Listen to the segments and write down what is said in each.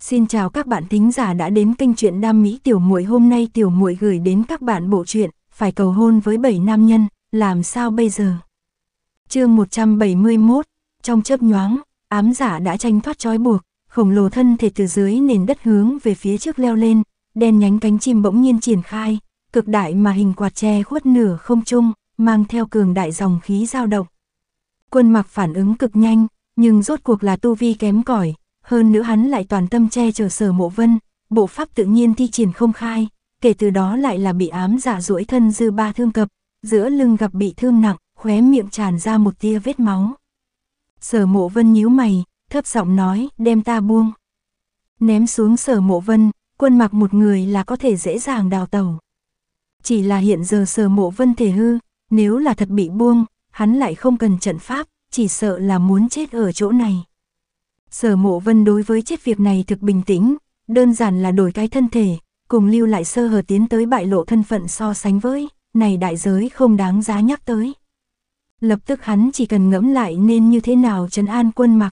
Xin chào các bạn thính giả đã đến kênh truyện Đam Mỹ Tiểu Muội hôm nay Tiểu Muội gửi đến các bạn bộ truyện Phải cầu hôn với bảy nam nhân, làm sao bây giờ? Chương 171, trong chớp nhoáng, ám giả đã tranh thoát trói buộc, khổng lồ thân thể từ dưới nền đất hướng về phía trước leo lên, đen nhánh cánh chim bỗng nhiên triển khai, cực đại mà hình quạt che khuất nửa không trung, mang theo cường đại dòng khí dao động. Quân mặc phản ứng cực nhanh, nhưng rốt cuộc là tu vi kém cỏi, hơn nữa hắn lại toàn tâm che chở sở mộ vân, bộ pháp tự nhiên thi triển không khai, kể từ đó lại là bị ám giả duỗi thân dư ba thương cập, giữa lưng gặp bị thương nặng, khóe miệng tràn ra một tia vết máu. Sở mộ vân nhíu mày, thấp giọng nói, đem ta buông. Ném xuống sở mộ vân, quân mặc một người là có thể dễ dàng đào tẩu. Chỉ là hiện giờ sở mộ vân thể hư, nếu là thật bị buông, hắn lại không cần trận pháp, chỉ sợ là muốn chết ở chỗ này. Sở mộ vân đối với chết việc này thực bình tĩnh, đơn giản là đổi cái thân thể, cùng lưu lại sơ hở tiến tới bại lộ thân phận so sánh với, này đại giới không đáng giá nhắc tới. Lập tức hắn chỉ cần ngẫm lại nên như thế nào trấn an quân mặc.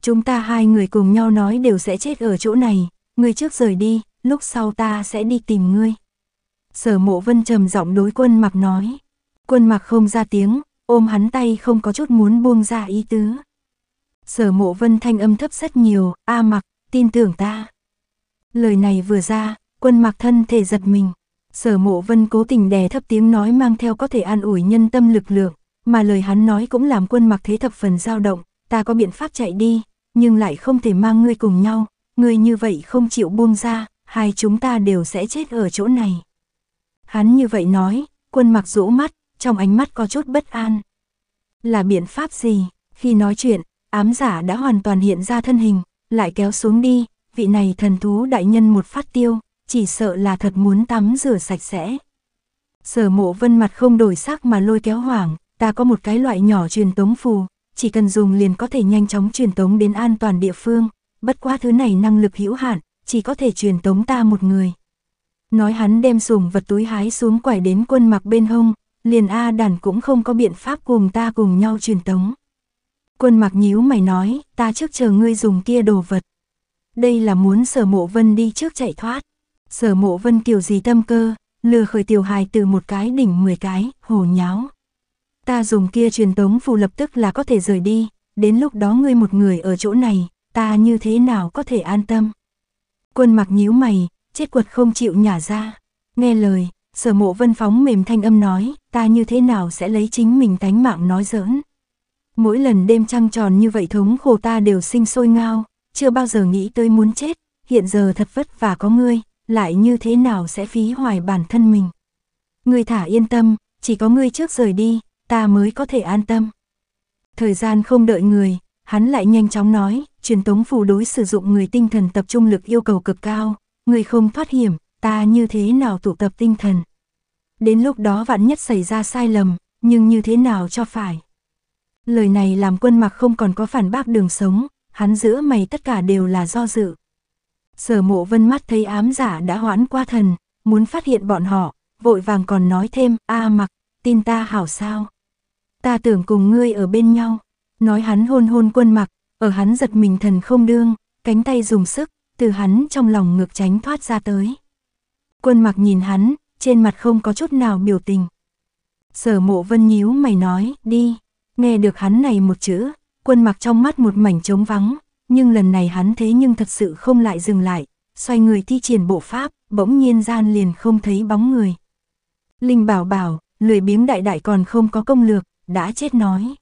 Chúng ta hai người cùng nhau nói đều sẽ chết ở chỗ này, ngươi trước rời đi, lúc sau ta sẽ đi tìm ngươi. Sở mộ vân trầm giọng đối quân mặc nói. Quân mặc không ra tiếng, ôm hắn tay không có chút muốn buông ra ý tứ. Sở mộ vân thanh âm thấp rất nhiều, a mặc, tin tưởng ta. Lời này vừa ra, quân mặc thân thể giật mình. Sở mộ vân cố tình đè thấp tiếng nói mang theo có thể an ủi nhân tâm lực lượng, mà lời hắn nói cũng làm quân mặc thế thập phần dao động, ta có biện pháp chạy đi, nhưng lại không thể mang ngươi cùng nhau, ngươi như vậy không chịu buông ra, hai chúng ta đều sẽ chết ở chỗ này. Hắn như vậy nói, quân mặc rũ mắt, trong ánh mắt có chút bất an. Là biện pháp gì? Khi nói chuyện, ám giả đã hoàn toàn hiện ra thân hình, lại kéo xuống đi, vị này thần thú đại nhân một phát tiêu, chỉ sợ là thật muốn tắm rửa sạch sẽ. Sở mộ vân mặt không đổi sắc mà lôi kéo hoảng, ta có một cái loại nhỏ truyền tống phù, chỉ cần dùng liền có thể nhanh chóng truyền tống đến an toàn địa phương, bất quá thứ này năng lực hữu hạn, chỉ có thể truyền tống ta một người. Nói hắn đem sùng vật túi hái xuống quải đến quân mặc bên hông, liền A đàn cũng không có biện pháp cùng ta cùng nhau truyền tống. Quân mặc nhíu mày nói, ta trước chờ ngươi dùng kia đồ vật. Đây là muốn sở mộ vân đi trước chạy thoát. Sở mộ vân kiểu gì tâm cơ, lừa khởi tiểu hài từ một cái đỉnh 10 cái, hồ nháo. Ta dùng kia truyền tống phù lập tức là có thể rời đi, đến lúc đó ngươi một người ở chỗ này, ta như thế nào có thể an tâm. Quân mặc nhíu mày, chết quật không chịu nhả ra. Nghe lời, sở mộ vân phóng mềm thanh âm nói, ta như thế nào sẽ lấy chính mình tánh mạng nói giỡn. Mỗi lần đêm trăng tròn như vậy thống khổ ta đều sinh sôi ngao, chưa bao giờ nghĩ tới muốn chết, hiện giờ thật vất vả có ngươi, lại như thế nào sẽ phí hoài bản thân mình. Ngươi thả yên tâm, chỉ có ngươi trước rời đi, ta mới có thể an tâm. Thời gian không đợi người, hắn lại nhanh chóng nói, truyền tống phù đối sử dụng người tinh thần tập trung lực yêu cầu cực cao, người không thoát hiểm, ta như thế nào tụ tập tinh thần. Đến lúc đó vạn nhất xảy ra sai lầm, nhưng như thế nào cho phải. Lời này làm quân mặc không còn có phản bác đường sống, hắn giữa mày tất cả đều là do dự. Sở mộ vân mắt thấy ám giả đã hoãn qua thần, muốn phát hiện bọn họ, vội vàng còn nói thêm, a mặc, tin ta hảo sao. Ta tưởng cùng ngươi ở bên nhau, nói hắn hôn hôn quân mặc, ở hắn giật mình thần không đương, cánh tay dùng sức, từ hắn trong lòng ngược tránh thoát ra tới. Quân mặc nhìn hắn, trên mặt không có chút nào biểu tình. Sở mộ vân nhíu mày nói, đi. Nghe được hắn này một chữ, quân mặc trong mắt một mảnh trống vắng, nhưng lần này hắn thế nhưng thật sự không lại dừng lại, xoay người thi triển bộ pháp, bỗng nhiên gian liền không thấy bóng người. Linh bảo bảo, lười biếng đại đại còn không có công lược, đã chết nói.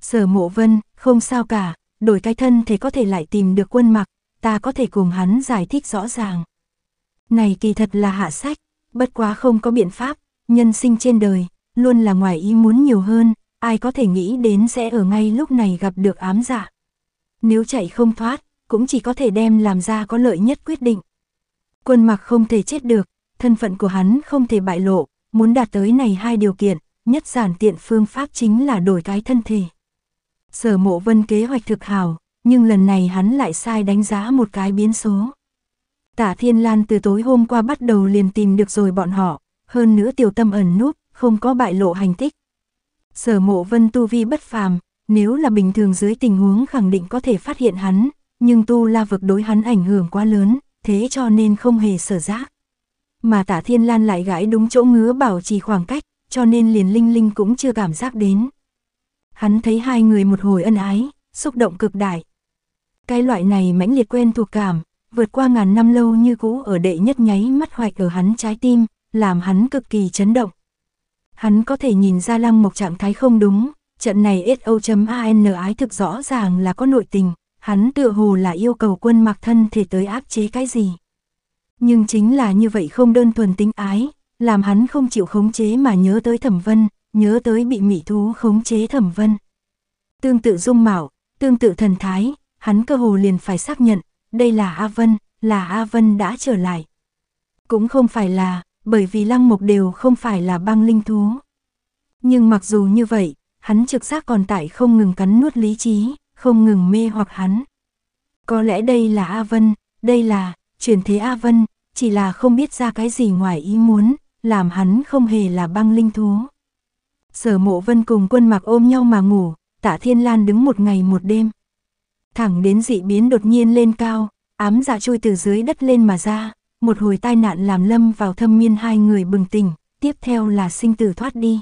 Sở mộ vân, không sao cả, đổi cái thân thì có thể lại tìm được quân mặc, ta có thể cùng hắn giải thích rõ ràng. Này kỳ thật là hạ sách, bất quá không có biện pháp, nhân sinh trên đời, luôn là ngoài ý muốn nhiều hơn, ai có thể nghĩ đến sẽ ở ngay lúc này gặp được ám giả. Nếu chạy không thoát, cũng chỉ có thể đem làm ra có lợi nhất quyết định. Quân mặc không thể chết được, thân phận của hắn không thể bại lộ, muốn đạt tới này hai điều kiện, nhất giản tiện phương pháp chính là đổi cái thân thể. Sở mộ vân kế hoạch thực hảo, nhưng lần này hắn lại sai đánh giá một cái biến số. Tả Thiên Lan từ tối hôm qua bắt đầu liền tìm được rồi bọn họ, hơn nữa tiểu tâm ẩn núp, không có bại lộ hành tích. Sở mộ vân tu vi bất phàm, nếu là bình thường dưới tình huống khẳng định có thể phát hiện hắn, nhưng tu la vực đối hắn ảnh hưởng quá lớn, thế cho nên không hề sở giác. Mà tả thiên lan lại gãi đúng chỗ ngứa bảo trì khoảng cách, cho nên liền linh linh cũng chưa cảm giác đến. Hắn thấy hai người một hồi ân ái, xúc động cực đại. Cái loại này mãnh liệt quen thuộc cảm, vượt qua ngàn năm lâu như cũ ở đệ nhất nháy mắt hoạch ở hắn trái tim, làm hắn cực kỳ chấn động. Hắn có thể nhìn ra lăng mộc trạng thái không đúng, trận này SO.AN ái thực rõ ràng là có nội tình, hắn tựa hồ là yêu cầu quân mặc thân thể tới áp chế cái gì. Nhưng chính là như vậy không đơn thuần tính ái, làm hắn không chịu khống chế mà nhớ tới thẩm vân, nhớ tới bị mị thú khống chế thẩm vân. Tương tự dung mạo, tương tự thần thái, hắn cơ hồ liền phải xác nhận, đây là A Vân, là A Vân đã trở lại. Cũng không phải là, bởi vì lăng mục đều không phải là băng linh thú. Nhưng mặc dù như vậy, hắn trực giác còn tại không ngừng cắn nuốt lý trí, không ngừng mê hoặc hắn. Có lẽ đây là A Vân, đây là, chuyển thế A Vân, chỉ là không biết ra cái gì ngoài ý muốn, làm hắn không hề là băng linh thú. Sở mộ vân cùng quân mặc ôm nhau mà ngủ, tạ thiên lan đứng một ngày một đêm. Thẳng đến dị biến đột nhiên lên cao, ám dạ chui từ dưới đất lên mà ra, một hồi tai nạn làm lâm vào thâm miên hai người bừng tỉnh, tiếp theo là sinh tử thoát đi.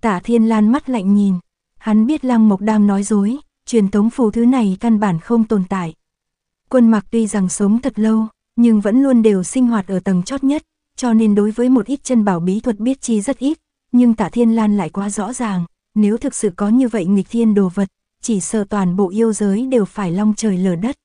Tả thiên lan mắt lạnh nhìn, hắn biết lăng mộc đang nói dối, truyền tống phù thứ này căn bản không tồn tại. Quân mặc tuy rằng sống thật lâu, nhưng vẫn luôn đều sinh hoạt ở tầng chót nhất, cho nên đối với một ít chân bảo bí thuật biết chi rất ít, nhưng Tả thiên lan lại quá rõ ràng, nếu thực sự có như vậy nghịch thiên đồ vật, chỉ sợ toàn bộ yêu giới đều phải long trời lở đất.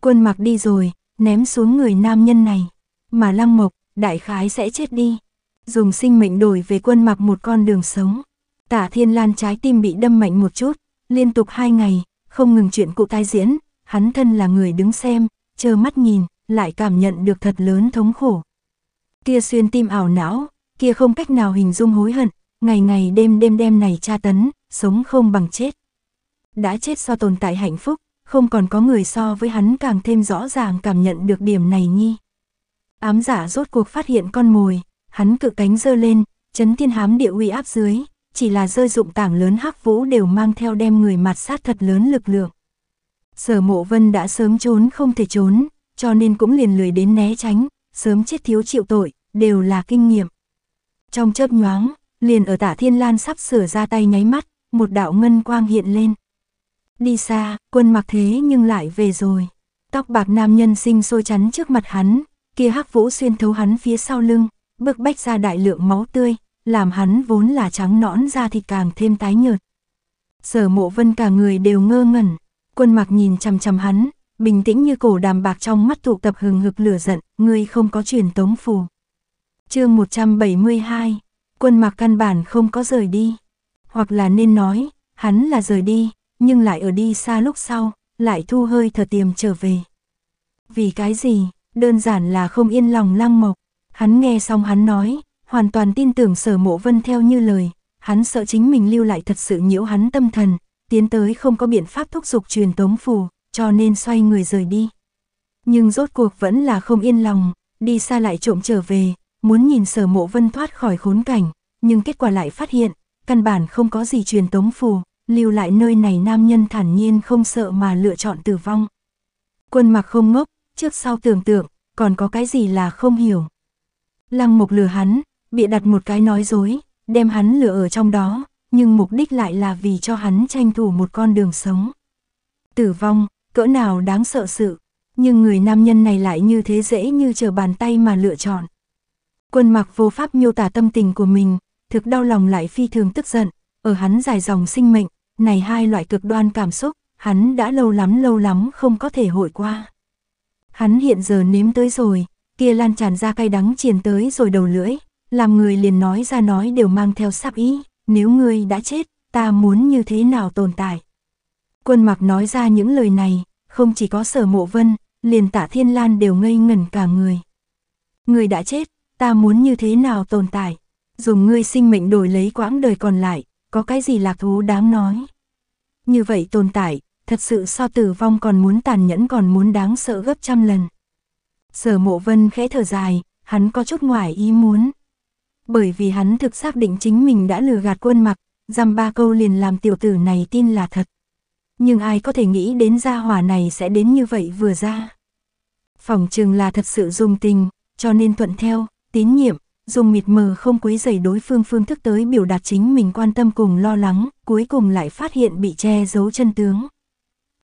Quân mặc đi rồi, ném xuống người nam nhân này, mà lăng mộc, đại khái sẽ chết đi. Dùng sinh mệnh đổi về quân mặc một con đường sống. Tả thiên lan trái tim bị đâm mạnh một chút, liên tục hai ngày, không ngừng chuyện cụ tai diễn, hắn thân là người đứng xem, chờ mắt nhìn, lại cảm nhận được thật lớn thống khổ. Kia xuyên tim ảo não, kia không cách nào hình dung hối hận, ngày ngày đêm đêm đêm này tra tấn, sống không bằng chết. Đã chết so tồn tại hạnh phúc, không còn có người so với hắn càng thêm rõ ràng cảm nhận được điểm này nhi. Ám giả rốt cuộc phát hiện con mồi, hắn cự cánh dơ lên, chấn thiên hám địa uy áp dưới, chỉ là rơi dụng tảng lớn hắc vũ đều mang theo đem người mặt sát thật lớn lực lượng. Sở mộ vân đã sớm trốn không thể trốn, cho nên cũng liền lười đến né tránh, sớm chết thiếu chịu tội, đều là kinh nghiệm. Trong chớp nhoáng, liền ở tả thiên lan sắp sửa ra tay nháy mắt, một đạo ngân quang hiện lên. Đi xa, quân mặc thế nhưng lại về rồi. Tóc bạc nam nhân sinh sôi chắn trước mặt hắn, kia hắc vũ xuyên thấu hắn phía sau lưng, bức bách ra đại lượng máu tươi, làm hắn vốn là trắng nõn ra thì càng thêm tái nhợt. Sở mộ vân cả người đều ngơ ngẩn, quân mặc nhìn chằm chằm hắn, bình tĩnh như cổ đàm bạc trong mắt tụ tập hừng hực lửa giận, ngươi không có truyền tống phù. chương 172, quân mặc căn bản không có rời đi. Hoặc là nên nói, hắn là rời đi, nhưng lại ở đi xa lúc sau, lại thu hơi thở tiềm trở về. Vì cái gì, đơn giản là không yên lòng lăng mộc. Hắn nghe xong hắn nói, hoàn toàn tin tưởng sở mộ vân theo như lời, hắn sợ chính mình lưu lại thật sự nhiễu hắn tâm thần, tiến tới không có biện pháp thúc giục truyền tống phù, cho nên xoay người rời đi. Nhưng rốt cuộc vẫn là không yên lòng, đi xa lại trộm trở về, muốn nhìn sở mộ vân thoát khỏi khốn cảnh, nhưng kết quả lại phát hiện, căn bản không có gì truyền tống phù, lưu lại nơi này nam nhân thản nhiên không sợ mà lựa chọn tử vong. Quân mặc không ngốc, trước sau tưởng tượng, còn có cái gì là không hiểu. Lăng mục lừa hắn, bịa đặt một cái nói dối, đem hắn lừa ở trong đó, nhưng mục đích lại là vì cho hắn tranh thủ một con đường sống. Tử vong, cỡ nào đáng sợ sự, nhưng người nam nhân này lại như thế dễ như chờ bàn tay mà lựa chọn. Quân mặc vô pháp miêu tả tâm tình của mình, thực đau lòng lại phi thường tức giận, ở hắn dài dòng sinh mệnh, này hai loại cực đoan cảm xúc, hắn đã lâu lắm lâu lắm không có thể hội qua. Hắn hiện giờ nếm tới rồi, kia lan tràn ra cay đắng triền tới rồi đầu lưỡi, làm người liền nói ra nói đều mang theo sắp ý, nếu ngươi đã chết, ta muốn như thế nào tồn tại. Quân mặc nói ra những lời này, không chỉ có sở mộ vân, liền tả thiên lan đều ngây ngẩn cả người. Người đã chết, ta muốn như thế nào tồn tại, dùng ngươi sinh mệnh đổi lấy quãng đời còn lại, có cái gì lạc thú đáng nói. Như vậy tồn tại, thật sự so tử vong còn muốn tàn nhẫn còn muốn đáng sợ gấp trăm lần. Sở mộ vân khẽ thở dài, hắn có chút ngoài ý muốn. Bởi vì hắn thực xác định chính mình đã lừa gạt quân mặc, dăm ba câu liền làm tiểu tử này tin là thật. Nhưng ai có thể nghĩ đến gia hỏa này sẽ đến như vậy vừa ra. Phòng trường là thật sự dùng tình, cho nên thuận theo, tín nhiệm, dùng mịt mờ không quấy dày đối phương phương thức tới biểu đạt chính mình quan tâm cùng lo lắng, cuối cùng lại phát hiện bị che giấu chân tướng.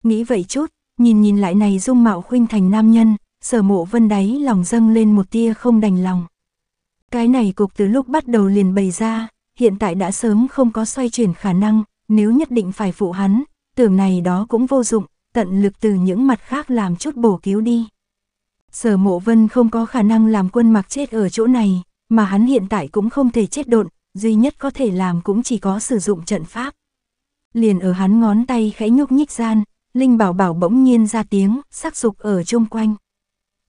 Nghĩ vậy chút, nhìn nhìn lại này dung mạo khuynh thành nam nhân, sở mộ vân đáy lòng dâng lên một tia không đành lòng. Cái này cục từ lúc bắt đầu liền bày ra, hiện tại đã sớm không có xoay chuyển khả năng, nếu nhất định phải phụ hắn, tưởng này đó cũng vô dụng, tận lực từ những mặt khác làm chút bổ cứu đi. Sở mộ vân không có khả năng làm quân mặc chết ở chỗ này, mà hắn hiện tại cũng không thể chết độn, duy nhất có thể làm cũng chỉ có sử dụng trận pháp. Liền ở hắn ngón tay khẽ nhúc nhích gian, Linh Bảo Bảo bỗng nhiên ra tiếng, sắc dục ở chung quanh.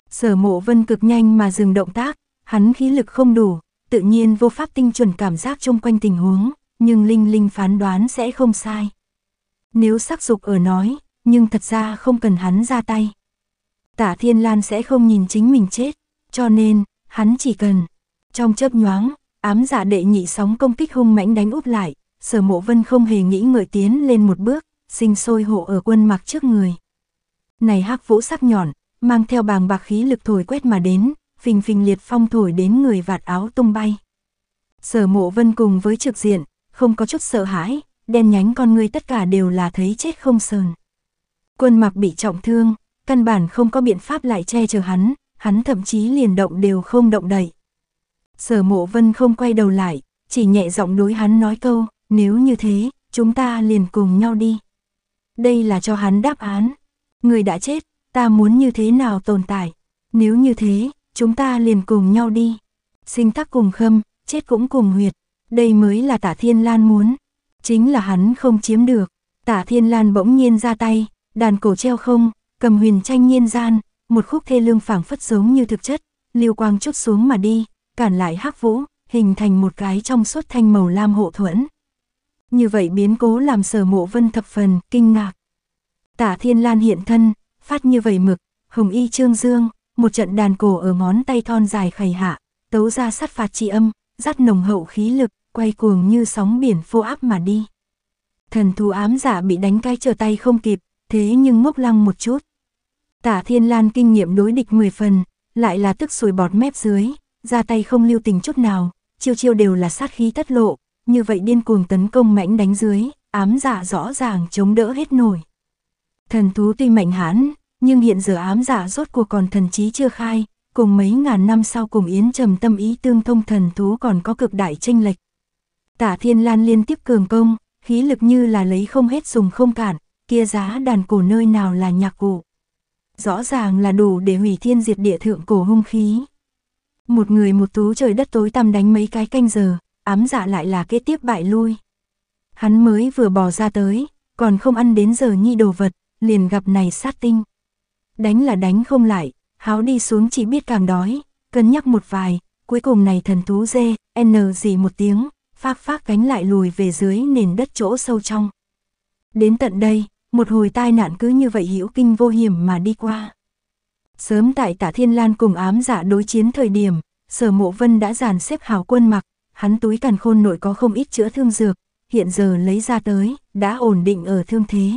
Sở mộ vân cực nhanh mà dừng động tác, hắn khí lực không đủ, tự nhiên vô pháp tinh chuẩn cảm giác chung quanh tình huống, nhưng Linh Linh phán đoán sẽ không sai. Nếu sắc dục ở nói, nhưng thật ra không cần hắn ra tay. Tả Thiên Lan sẽ không nhìn chính mình chết, cho nên, hắn chỉ cần. Trong chớp nhoáng, ám giả đệ nhị sóng công kích hung mãnh đánh úp lại, sở mộ vân không hề nghĩ ngợi tiến lên một bước, sinh sôi hộ ở quân mặc trước người. Này hắc vũ sắc nhọn, mang theo bàng bạc khí lực thổi quét mà đến, phình phình liệt phong thổi đến người vạt áo tung bay. Sở mộ vân cùng với trực diện, không có chút sợ hãi, đen nhánh con người tất cả đều là thấy chết không sờn. Quân mặc bị trọng thương, căn bản không có biện pháp lại che chở hắn, hắn thậm chí liền động đều không động đậy. Sở mộ vân không quay đầu lại, chỉ nhẹ giọng đối hắn nói câu, nếu như thế, chúng ta liền cùng nhau đi. Đây là cho hắn đáp án. Người đã chết, ta muốn như thế nào tồn tại. Nếu như thế, chúng ta liền cùng nhau đi. Sinh tắc cùng khâm, chết cũng cùng huyệt. Đây mới là tả thiên lan muốn. Chính là hắn không chiếm được. Tả thiên lan bỗng nhiên ra tay, đàn cổ treo không, cầm huyền tranh nhiên gian, một khúc thê lương phảng phất giống như thực chất, liêu quang chút xuống mà đi, cản lại hắc vũ, hình thành một cái trong suốt thanh màu lam hộ thuẫn. Như vậy biến cố làm sở mộ vân thập phần, kinh ngạc. Tả thiên lan hiện thân, phát như vậy mực, hồng y trương dương, một trận đàn cổ ở ngón tay thon dài khầy hạ, tấu ra sát phạt trị âm, dắt nồng hậu khí lực, quay cuồng như sóng biển phô áp mà đi. Thần thú ám giả bị đánh cái trở tay không kịp, thế nhưng ngốc lăng một chút. Tả thiên lan kinh nghiệm đối địch 10 phần, lại là tức sùi bọt mép dưới, ra tay không lưu tình chút nào, chiêu chiêu đều là sát khí tất lộ, như vậy điên cuồng tấn công mãnh đánh dưới, ám giả rõ ràng chống đỡ hết nổi. Thần thú tuy mạnh hãn, nhưng hiện giờ ám giả rốt cuộc còn thần trí chưa khai, cùng mấy ngàn năm sau cùng Yến trầm tâm ý tương thông thần thú còn có cực đại tranh lệch. Tả Thiên Lan liên tiếp cường công, khí lực như là lấy không hết dùng không cản, kia giá đàn cổ nơi nào là nhạc cụ. Rõ ràng là đủ để hủy thiên diệt địa thượng cổ hung khí. Một người một tú trời đất tối tăm đánh mấy cái canh giờ, ám dạ lại là kế tiếp bại lui. Hắn mới vừa bỏ ra tới, còn không ăn đến giờ nhi đồ vật, liền gặp này sát tinh. Đánh là đánh không lại, háo đi xuống chỉ biết càng đói, cân nhắc một vài, cuối cùng này thần thú dê, n gì một tiếng, phác phác cánh lại lùi về dưới nền đất chỗ sâu trong. Đến tận đây, một hồi tai nạn cứ như vậy hữu kinh vô hiểm mà đi qua. Sớm tại tả thiên lan cùng ám giả đối chiến thời điểm, sở mộ vân đã dàn xếp hào quân mặc, hắn túi càn khôn nội có không ít chữa thương dược, hiện giờ lấy ra tới, đã ổn định ở thương thế.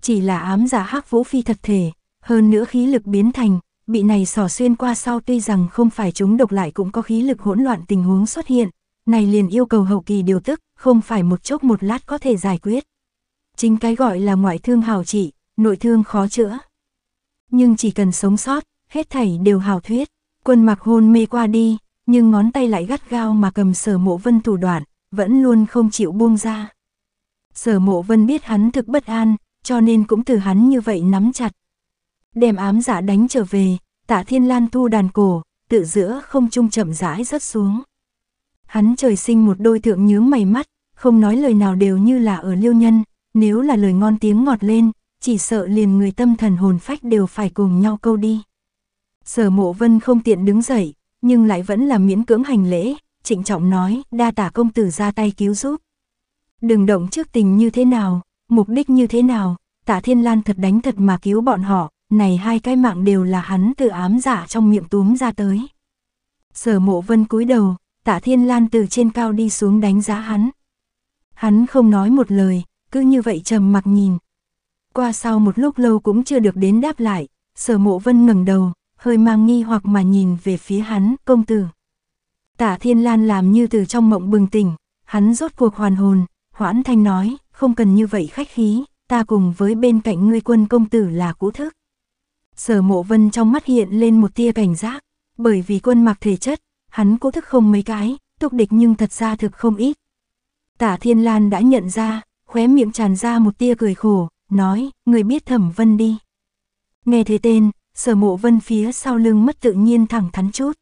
Chỉ là ám giả hắc vũ phi thật thể, hơn nữa khí lực biến thành, bị này sỏ xuyên qua sau tuy rằng không phải chúng độc lại cũng có khí lực hỗn loạn tình huống xuất hiện, này liền yêu cầu hậu kỳ điều tức, không phải một chốc một lát có thể giải quyết. Chính cái gọi là ngoại thương hào trị, nội thương khó chữa. Nhưng chỉ cần sống sót, hết thảy đều hào thuyết, quân mặc hôn mê qua đi, nhưng ngón tay lại gắt gao mà cầm sở mộ vân thủ đoạn, vẫn luôn không chịu buông ra. Sở mộ vân biết hắn thực bất an, cho nên cũng từ hắn như vậy nắm chặt. Đem ám giả đánh trở về, tạ thiên lan thu đàn cổ, tự giữa không trung chậm rãi rớt xuống. Hắn trời sinh một đôi thượng nhướng mày mắt, không nói lời nào đều như là ở liêu nhân, nếu là lời ngon tiếng ngọt lên, chỉ sợ liền người tâm thần hồn phách đều phải cùng nhau câu đi. Sở mộ vân không tiện đứng dậy, nhưng lại vẫn là miễn cưỡng hành lễ, trịnh trọng nói, đa tả công tử ra tay cứu giúp. Đừng động trước tình như thế nào, mục đích như thế nào, tả thiên lan thật đánh thật mà cứu bọn họ, này hai cái mạng đều là hắn tự ám giả trong miệng túm ra tới. Sở mộ vân cúi đầu, tả thiên lan từ trên cao đi xuống đánh giá hắn. Hắn không nói một lời, cứ như vậy trầm mặc nhìn, qua sau một lúc lâu cũng chưa được đến đáp lại, sở mộ vân ngẩng đầu, hơi mang nghi hoặc mà nhìn về phía hắn, công tử. Tả Thiên Lan làm như từ trong mộng bừng tỉnh, hắn rốt cuộc hoàn hồn, hoãn thanh nói, không cần như vậy khách khí, ta cùng với bên cạnh ngươi quân công tử là cũ thức. Sở mộ vân trong mắt hiện lên một tia cảnh giác, bởi vì quân mặc thể chất, hắn cố thức không mấy cái, tục địch nhưng thật ra thực không ít. Tả Thiên Lan đã nhận ra, khóe miệng tràn ra một tia cười khổ, nói, người biết thẩm vân đi. Nghe thấy tên, sở mộ vân phía sau lưng mất tự nhiên thẳng thắn chút.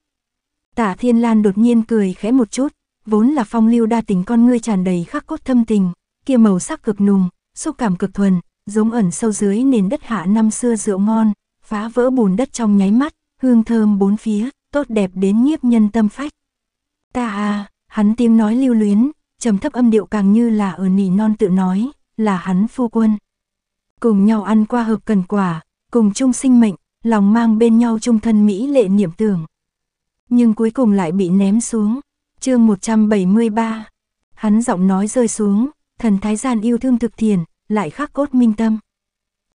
Tả Thiên Lan đột nhiên cười khẽ một chút, vốn là phong lưu đa tình con ngươi tràn đầy khắc cốt thâm tình, kia màu sắc cực nùng, xúc cảm cực thuần, giống ẩn sâu dưới nền đất hạ năm xưa rượu ngon, phá vỡ bùn đất trong nháy mắt, hương thơm bốn phía, tốt đẹp đến nhiếp nhân tâm phách. Ta à, hắn tiếng nói lưu luyến, trầm thấp âm điệu càng như là ở nỉ non tự nói, là hắn phu quân. Cùng nhau ăn qua hợp cần quả, cùng chung sinh mệnh, lòng mang bên nhau chung thân mỹ lệ niệm tưởng. Nhưng cuối cùng lại bị ném xuống. chương 173. Hắn giọng nói rơi xuống, thần thái gian yêu thương thực thiền, lại khắc cốt minh tâm.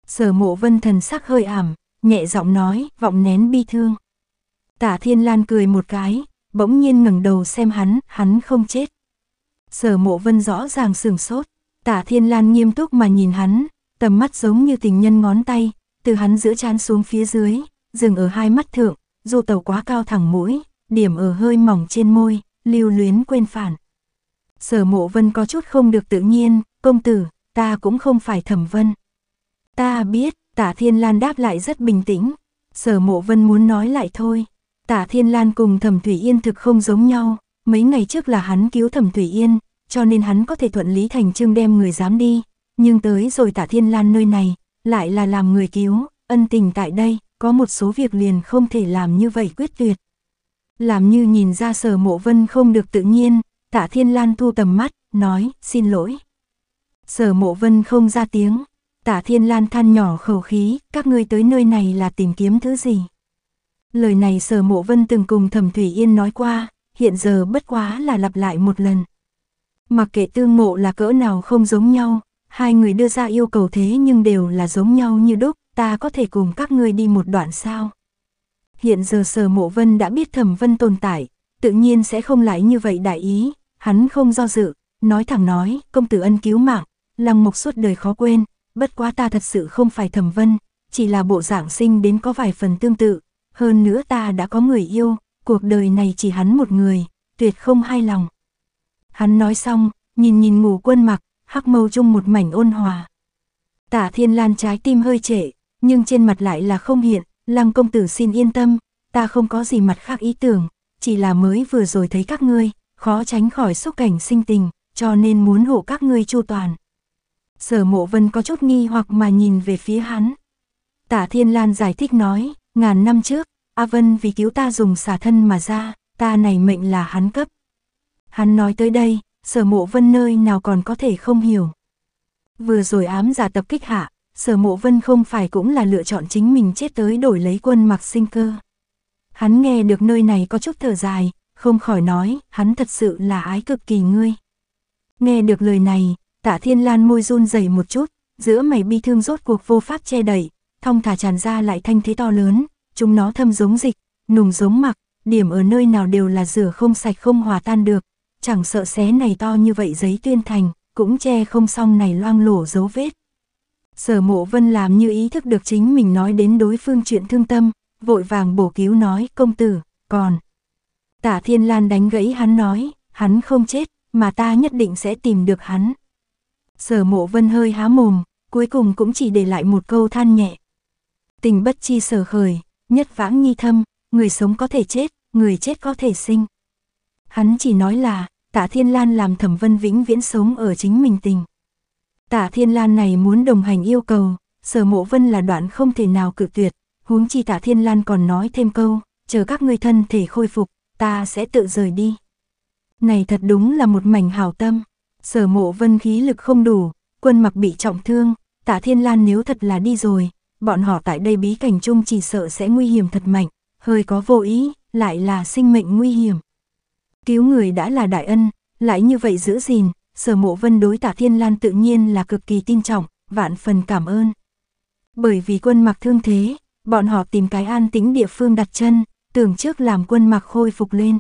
Sở mộ vân thần sắc hơi ảm, nhẹ giọng nói, vọng nén bi thương. Tả thiên lan cười một cái, bỗng nhiên ngẩng đầu xem hắn, hắn không chết. Sở mộ vân rõ ràng sừng sốt, tả thiên lan nghiêm túc mà nhìn hắn, tầm mắt giống như tình nhân ngón tay, từ hắn giữa chán xuống phía dưới, dừng ở hai mắt thượng, dù tàu quá cao thẳng mũi, điểm ở hơi mỏng trên môi, lưu luyến quên phản. Sở mộ vân có chút không được tự nhiên, công tử, ta cũng không phải thẩm vân. Ta biết, tả thiên lan đáp lại rất bình tĩnh, sở mộ vân muốn nói lại thôi. Tả thiên lan cùng thẩm thủy yên thực không giống nhau, mấy ngày trước là hắn cứu thẩm thủy yên, cho nên hắn có thể thuận lý thành trương đem người dám đi, nhưng tới rồi tả thiên lan nơi này, lại là làm người cứu, ân tình tại đây, có một số việc liền không thể làm như vậy quyết tuyệt. Làm như nhìn ra sở mộ vân không được tự nhiên, tạ thiên lan thu tầm mắt, nói, xin lỗi. Sở mộ vân không ra tiếng, tạ thiên lan than nhỏ khẩu khí, các ngươi tới nơi này là tìm kiếm thứ gì. Lời này sở mộ vân từng cùng thẩm thủy yên nói qua, hiện giờ bất quá là lặp lại một lần. Mặc kệ tương mộ là cỡ nào không giống nhau, hai người đưa ra yêu cầu thế nhưng đều là giống nhau như đúc, ta có thể cùng các ngươi đi một đoạn sao. Hiện giờ sở mộ vân đã biết thẩm vân tồn tại, tự nhiên sẽ không lại như vậy đại ý, hắn không do dự, nói thẳng nói, công tử ân cứu mạng, lòng mục suốt đời khó quên, bất quá ta thật sự không phải thẩm vân, chỉ là bộ dạng sinh đến có vài phần tương tự, hơn nữa ta đã có người yêu, cuộc đời này chỉ hắn một người, tuyệt không hai lòng. Hắn nói xong, nhìn nhìn ngủ quân mặc, hắc mâu chung một mảnh ôn hòa. Tả thiên lan trái tim hơi trễ, nhưng trên mặt lại là không hiện, lăng công tử xin yên tâm, ta không có gì mặt khác ý tưởng, chỉ là mới vừa rồi thấy các ngươi, khó tránh khỏi xúc cảnh sinh tình, cho nên muốn hộ các ngươi chu toàn. Sở mộ vân có chút nghi hoặc mà nhìn về phía hắn. Tả Thiên Lan giải thích nói, ngàn năm trước, A Vân vì cứu ta dùng xả thân mà ra, ta này mệnh là hắn cấp. Hắn nói tới đây, sở mộ vân nơi nào còn có thể không hiểu. Vừa rồi ám giả tập kích hạ, sở mộ vân không phải cũng là lựa chọn chính mình chết tới đổi lấy quân mặc sinh cơ. Hắn nghe được nơi này có chút thở dài, không khỏi nói, hắn thật sự là ái cực kỳ ngươi. Nghe được lời này, tạ thiên lan môi run rẩy một chút, giữa mày bi thương rốt cuộc vô pháp che đẩy, thong thả tràn ra lại thanh thế to lớn, chúng nó thâm giống dịch, nùng giống mặc, điểm ở nơi nào đều là rửa không sạch không hòa tan được, chẳng sợ xé này to như vậy giấy tuyên thành, cũng che không xong này loang lổ dấu vết. Sở mộ vân làm như ý thức được chính mình nói đến đối phương chuyện thương tâm, vội vàng bổ cứu nói công tử, còn. Tả thiên lan đánh gãy hắn nói, hắn không chết, mà ta nhất định sẽ tìm được hắn. Sở mộ vân hơi há mồm, cuối cùng cũng chỉ để lại một câu than nhẹ. Tình bất chi sở khởi, nhất vãng nhi thâm, người sống có thể chết, người chết có thể sinh. Hắn chỉ nói là, Tạ Thiên Lan làm Thẩm Vân vĩnh viễn sống ở chính mình tình. Tạ Thiên Lan này muốn đồng hành yêu cầu, Sở Mộ Vân là đoạn không thể nào cự tuyệt, huống chi Tạ Thiên Lan còn nói thêm câu, chờ các ngươi thân thể khôi phục, ta sẽ tự rời đi. Này thật đúng là một mảnh hảo tâm, Sở Mộ Vân khí lực không đủ, quân mặc bị trọng thương, Tạ Thiên Lan nếu thật là đi rồi, bọn họ tại đây bí cảnh chung chỉ sợ sẽ nguy hiểm thật mạnh, hơi có vô ý, lại là sinh mệnh nguy hiểm. Cứu người đã là đại ân, lại như vậy giữ gìn, sở mộ vân đối tả thiên lan tự nhiên là cực kỳ tin trọng, vạn phần cảm ơn, Bởi vì quân mặc thương thế, bọn họ tìm cái an tĩnh địa phương đặt chân, tưởng trước làm quân mặc khôi phục lên.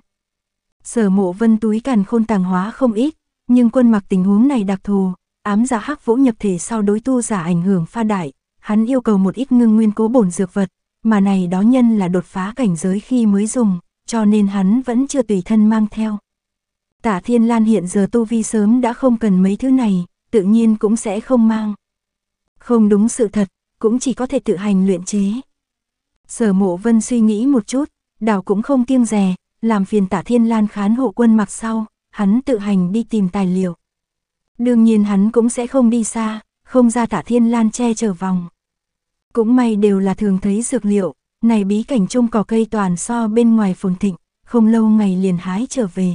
Sở mộ vân túi càn khôn tàng hóa không ít, nhưng quân mặc tình huống này đặc thù, ám giả hắc vũ nhập thể sau đối tu giả ảnh hưởng pha đại, hắn yêu cầu một ít ngưng nguyên cố bổn dược vật, mà này đó nhân là đột phá cảnh giới khi mới dùng, cho nên hắn vẫn chưa tùy thân mang theo. Tả Thiên Lan hiện giờ tu vi sớm đã không cần mấy thứ này, tự nhiên cũng sẽ không mang. Không đúng sự thật, cũng chỉ có thể tự hành luyện chế. Sở mộ vân suy nghĩ một chút, đảo cũng không kiêng rè, làm phiền tả Thiên Lan khán hộ quân mặc sau, hắn tự hành đi tìm tài liệu. Đương nhiên hắn cũng sẽ không đi xa, không ra tả Thiên Lan che chở vòng. Cũng may đều là thường thấy dược liệu, này bí cảnh chung cỏ cây toàn so bên ngoài phồn thịnh, không lâu ngày liền hái trở về.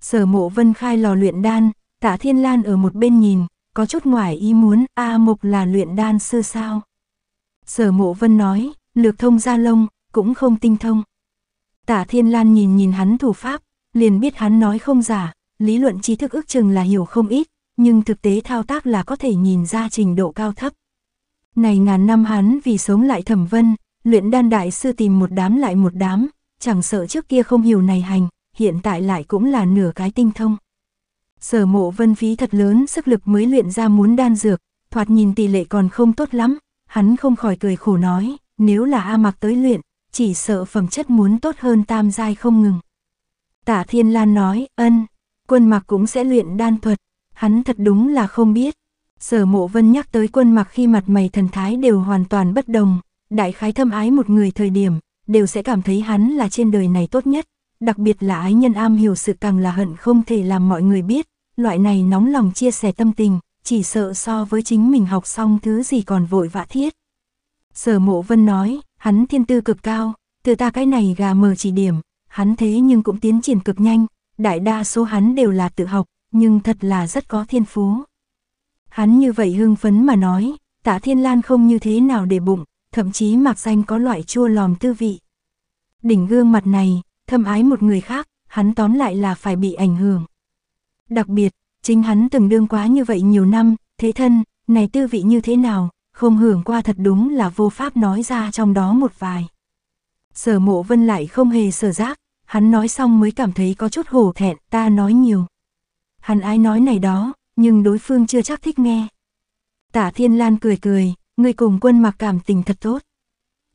Sở mộ vân khai lò luyện đan, tạ thiên lan ở một bên nhìn, có chút ngoài ý muốn, A Mục là luyện đan sư sao. Sở mộ vân nói, lược thông gia lông, cũng không tinh thông. Tạ thiên lan nhìn nhìn hắn thủ pháp, liền biết hắn nói không giả, lý luận trí thức ước chừng là hiểu không ít, nhưng thực tế thao tác là có thể nhìn ra trình độ cao thấp. Này ngàn năm hắn vì sống lại thẩm vân, luyện đan đại sư tìm một đám lại một đám, chẳng sợ trước kia không hiểu này hành, hiện tại lại cũng là nửa cái tinh thông. Sở mộ vân phí thật lớn sức lực mới luyện ra muốn đan dược, thoạt nhìn tỷ lệ còn không tốt lắm, hắn không khỏi cười khổ nói, nếu là A mặc tới luyện, chỉ sợ phẩm chất muốn tốt hơn tam giai không ngừng. Tả Thiên Lan nói, ân, quân mặc cũng sẽ luyện đan thuật, hắn thật đúng là không biết. Sở mộ vân nhắc tới quân mặc khi mặt mày thần thái đều hoàn toàn bất đồng, đại khái thâm ái một người thời điểm, đều sẽ cảm thấy hắn là trên đời này tốt nhất, đặc biệt là ái nhân am hiểu sự càng là hận không thể làm mọi người biết, loại này nóng lòng chia sẻ tâm tình, chỉ sợ so với chính mình học xong thứ gì còn vội vã thiết. Sở mộ vân nói, hắn thiên tư cực cao, từ ta cái này gà mờ chỉ điểm, hắn thế nhưng cũng tiến triển cực nhanh, đại đa số hắn đều là tự học, nhưng thật là rất có thiên phú. Hắn như vậy hưng phấn mà nói, tạ thiên lan không như thế nào để bụng, thậm chí mặc danh có loại chua lòm tư vị. Đỉnh gương mặt này, thâm ái một người khác, hắn tóm lại là phải bị ảnh hưởng. Đặc biệt, chính hắn từng đương quá như vậy nhiều năm, thế thân, này tư vị như thế nào, không hưởng qua thật đúng là vô pháp nói ra trong đó một vài. Sở mộ vân lại không hề sở giác, hắn nói xong mới cảm thấy có chút hổ thẹn, ta nói nhiều. Hắn ai nói này đó, nhưng đối phương chưa chắc thích nghe. Tả Thiên Lan cười cười, ngươi cùng quân mặc cảm tình thật tốt.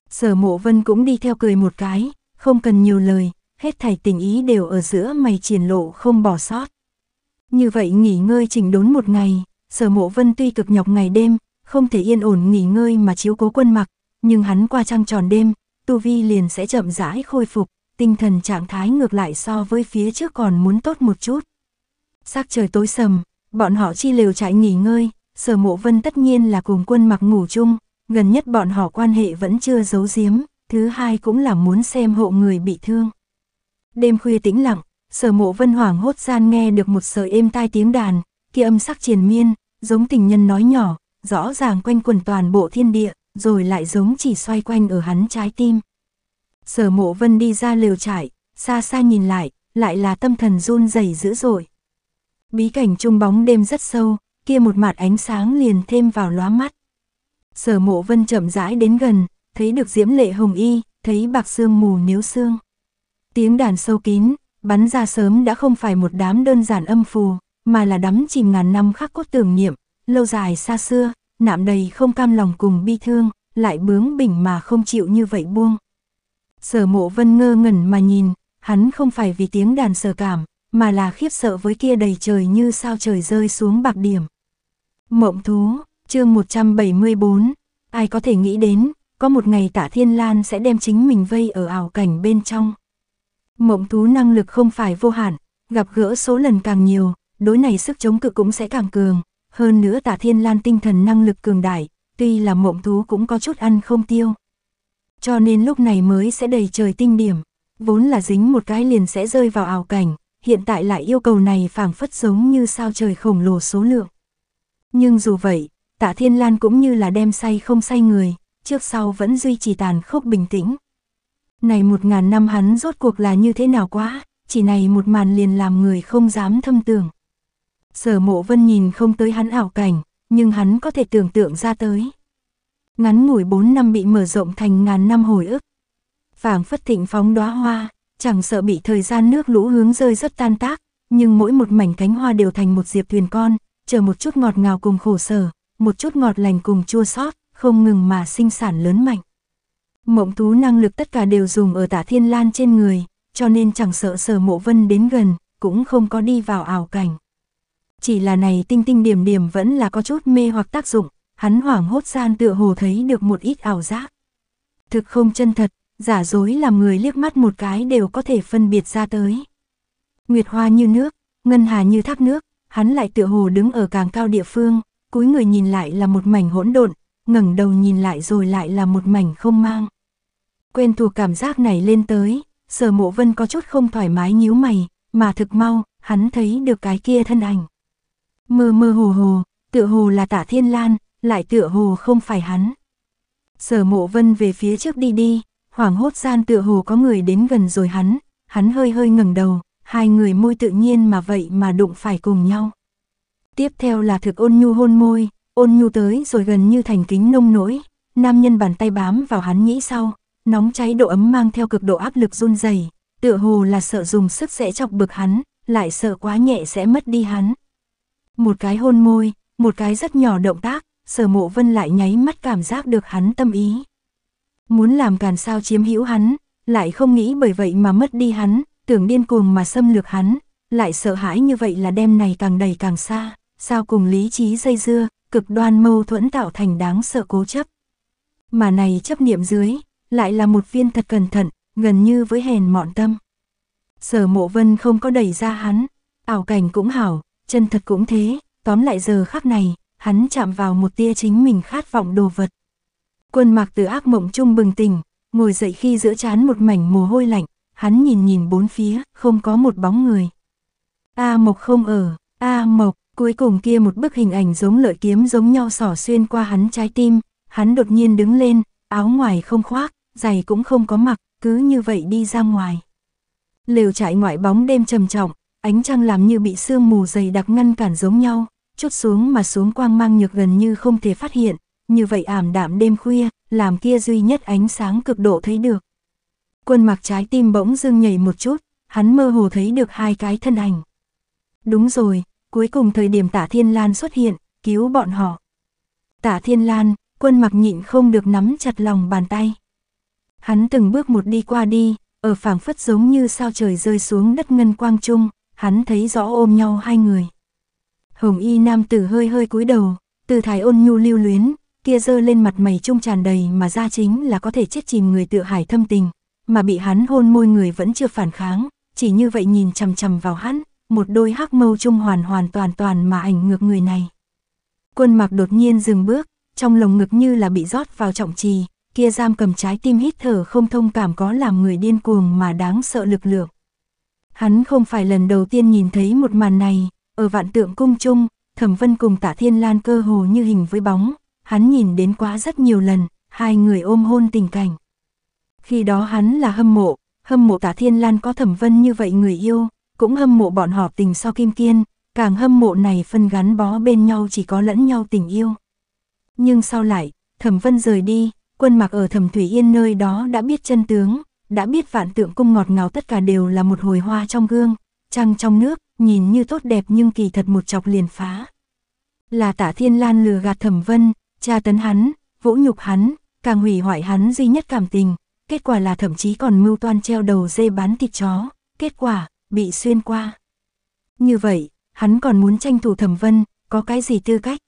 Sở mộ vân cũng đi theo cười một cái, không cần nhiều lời, hết thảy tình ý đều ở giữa mày triển lộ không bỏ sót. Như vậy nghỉ ngơi chỉnh đốn một ngày, sở mộ vân tuy cực nhọc ngày đêm, không thể yên ổn nghỉ ngơi mà chiếu cố quân mặc, nhưng hắn qua trăng tròn đêm, tu vi liền sẽ chậm rãi khôi phục, tinh thần trạng thái ngược lại so với phía trước còn muốn tốt một chút. Sắc trời tối sầm, bọn họ chi lều trại nghỉ ngơi, sở mộ vân tất nhiên là cùng quân mặc ngủ chung, gần nhất bọn họ quan hệ vẫn chưa giấu giếm, thứ hai cũng là muốn xem hộ người bị thương. Đêm khuya tĩnh lặng, sở mộ vân hoảng hốt gian nghe được một sợi êm tai tiếng đàn, kia âm sắc triền miên, giống tình nhân nói nhỏ, rõ ràng quanh quần toàn bộ thiên địa, rồi lại giống chỉ xoay quanh ở hắn trái tim. Sở mộ vân đi ra lều trải, xa xa nhìn lại, lại là tâm thần run rẩy dữ dội. Bí cảnh trung bóng đêm rất sâu, kia một mặt ánh sáng liền thêm vào lóa mắt. Sở mộ vân chậm rãi đến gần, thấy được diễm lệ hồng y, thấy bạc sương mù nếu xương. Tiếng đàn sâu kín, bắn ra sớm đã không phải một đám đơn giản âm phù, mà là đắm chìm ngàn năm khắc cốt tưởng niệm, lâu dài xa xưa, nạm đầy không cam lòng cùng bi thương, lại bướng bỉnh mà không chịu như vậy buông. Sở mộ vân ngơ ngẩn mà nhìn, hắn không phải vì tiếng đàn sở cảm, mà là khiếp sợ với kia đầy trời như sao trời rơi xuống bạc điểm. Mộng thú, chương 174, ai có thể nghĩ đến, có một ngày tả thiên lan sẽ đem chính mình vây ở ảo cảnh bên trong. Mộng thú năng lực không phải vô hạn, gặp gỡ số lần càng nhiều, đối này sức chống cự cũng sẽ càng cường, hơn nữa tả thiên lan tinh thần năng lực cường đại, tuy là mộng thú cũng có chút ăn không tiêu. Cho nên lúc này mới sẽ đầy trời tinh điểm, vốn là dính một cái liền sẽ rơi vào ảo cảnh, hiện tại lại yêu cầu này phảng phất giống như sao trời khổng lồ số lượng. Nhưng dù vậy, tạ thiên lan cũng như là đem say không say người, trước sau vẫn duy trì tàn khốc bình tĩnh. Này một ngàn năm hắn rốt cuộc là như thế nào quá, chỉ này một màn liền làm người không dám thâm tưởng. Sở mộ vân nhìn không tới hắn ảo cảnh, nhưng hắn có thể tưởng tượng ra tới. Ngắn ngủi 4 năm bị mở rộng thành ngàn năm hồi ức. phảng phất thịnh phóng đóa hoa, chẳng sợ bị thời gian nước lũ hướng rơi rất tan tác, nhưng mỗi một mảnh cánh hoa đều thành một diệp thuyền con, chờ một chút ngọt ngào cùng khổ sở, một chút ngọt lành cùng chua xót, không ngừng mà sinh sản lớn mạnh. Mộng tú năng lực tất cả đều dùng ở tả thiên lan trên người, cho nên chẳng sợ sở mộ vân đến gần, cũng không có đi vào ảo cảnh. Chỉ là này tinh tinh điểm điểm vẫn là có chút mê hoặc tác dụng, hắn hoảng hốt gian tựa hồ thấy được một ít ảo giác. Thực không chân thật, giả dối làm người liếc mắt một cái đều có thể phân biệt ra tới. Nguyệt hoa như nước, ngân hà như thác nước, hắn lại tựa hồ đứng ở càng cao địa phương, cúi người nhìn lại là một mảnh hỗn độn, ngẩng đầu nhìn lại rồi lại là một mảnh không mang. Quen thuộc cảm giác này lên tới, sở mộ vân có chút không thoải mái nhíu mày, mà thực mau, hắn thấy được cái kia thân ảnh. Mơ mơ hồ hồ, tựa hồ là tả thiên lan, lại tựa hồ không phải hắn. Sở mộ vân về phía trước đi đi, hoảng hốt gian tựa hồ có người đến gần rồi hắn, hắn hơi hơi ngẩng đầu, hai người môi tự nhiên mà vậy mà đụng phải cùng nhau. Tiếp theo là thực ôn nhu hôn môi, ôn nhu tới rồi gần như thành kính nông nỗi, nam nhân bàn tay bám vào hắn nhĩ sau, nóng cháy độ ấm mang theo cực độ áp lực run dày, tựa hồ là sợ dùng sức sẽ chọc bực hắn, lại sợ quá nhẹ sẽ mất đi hắn. Một cái hôn môi, một cái rất nhỏ động tác, sở mộ vân lại nháy mắt cảm giác được hắn tâm ý. Muốn làm càn sao chiếm hữu hắn, lại không nghĩ bởi vậy mà mất đi hắn, tưởng điên cuồng mà xâm lược hắn, lại sợ hãi như vậy là đêm này càng đầy càng xa, sao cùng lý trí dây dưa, cực đoan mâu thuẫn tạo thành đáng sợ cố chấp. Mà này chấp niệm dưới, lại là một viên thật cẩn thận, gần như với hèn mọn tâm. Sở mộ vân không có đẩy ra hắn, ảo cảnh cũng hảo, chân thật cũng thế, tóm lại giờ khắc này, hắn chạm vào một tia chính mình khát vọng đồ vật. Quân mạc từ ác mộng chung bừng tỉnh, ngồi dậy khi giữa chán một mảnh mồ hôi lạnh, hắn nhìn nhìn bốn phía, không có một bóng người. A Mộc không ở, A Mộc, cuối cùng kia một bức hình ảnh giống lợi kiếm giống nhau sỏ xuyên qua hắn trái tim, hắn đột nhiên đứng lên, áo ngoài không khoác, giày cũng không có mặc, cứ như vậy đi ra ngoài. Lều trại ngoại bóng đêm trầm trọng, ánh trăng làm như bị sương mù dày đặc ngăn cản giống nhau, chút xuống mà xuống quang mang nhược gần như không thể phát hiện, như vậy ảm đạm đêm khuya, làm kia duy nhất ánh sáng cực độ thấy được. Quân mặc trái tim bỗng dưng nhảy một chút, hắn mơ hồ thấy được hai cái thân ảnh. Đúng rồi, cuối cùng thời điểm tả thiên lan xuất hiện, cứu bọn họ. Tả thiên lan, quân mặc nhịn không được nắm chặt lòng bàn tay. Hắn từng bước một đi qua đi, ở phảng phất giống như sao trời rơi xuống đất ngân quang trung, hắn thấy rõ ôm nhau hai người. Hồng y nam tử hơi hơi cúi đầu, từ thái ôn nhu lưu luyến, kia dơ lên mặt mày trung tràn đầy mà ra chính là có thể chết chìm người tự hải thâm tình, mà bị hắn hôn môi người vẫn chưa phản kháng, chỉ như vậy nhìn chằm chằm vào hắn, một đôi hắc mâu trung hoàn hoàn toàn toàn mà ảnh ngược người này. Quân mặc đột nhiên dừng bước, trong lồng ngực như là bị rót vào trọng trì, kia giam cầm trái tim hít thở không thông cảm có làm người điên cuồng mà đáng sợ lực lượng. Hắn không phải lần đầu tiên nhìn thấy một màn này, ở vạn tượng cung chung, thẩm vân cùng tả thiên lan cơ hồ như hình với bóng, hắn nhìn đến quá rất nhiều lần, hai người ôm hôn tình cảnh. Khi đó hắn là hâm mộ, hâm mộ tả thiên lan có thẩm vân như vậy người yêu, cũng hâm mộ bọn họ tình so kim kiên, càng hâm mộ này phân gắn bó bên nhau chỉ có lẫn nhau tình yêu. Nhưng sau lại, thẩm vân rời đi, quân mặc ở thẩm thủy yên nơi đó đã biết chân tướng, đã biết vạn tượng cung ngọt ngào tất cả đều là một hồi hoa trong gương, trăng trong nước, nhìn như tốt đẹp nhưng kỳ thật một chọc liền phá. Là tả thiên lan lừa gạt thẩm vân, tra tấn hắn, vũ nhục hắn, càng hủy hoại hắn duy nhất cảm tình, kết quả là thậm chí còn mưu toan treo đầu dê bán thịt chó, kết quả, bị xuyên qua. Như vậy, hắn còn muốn tranh thủ thẩm vân, có cái gì tư cách?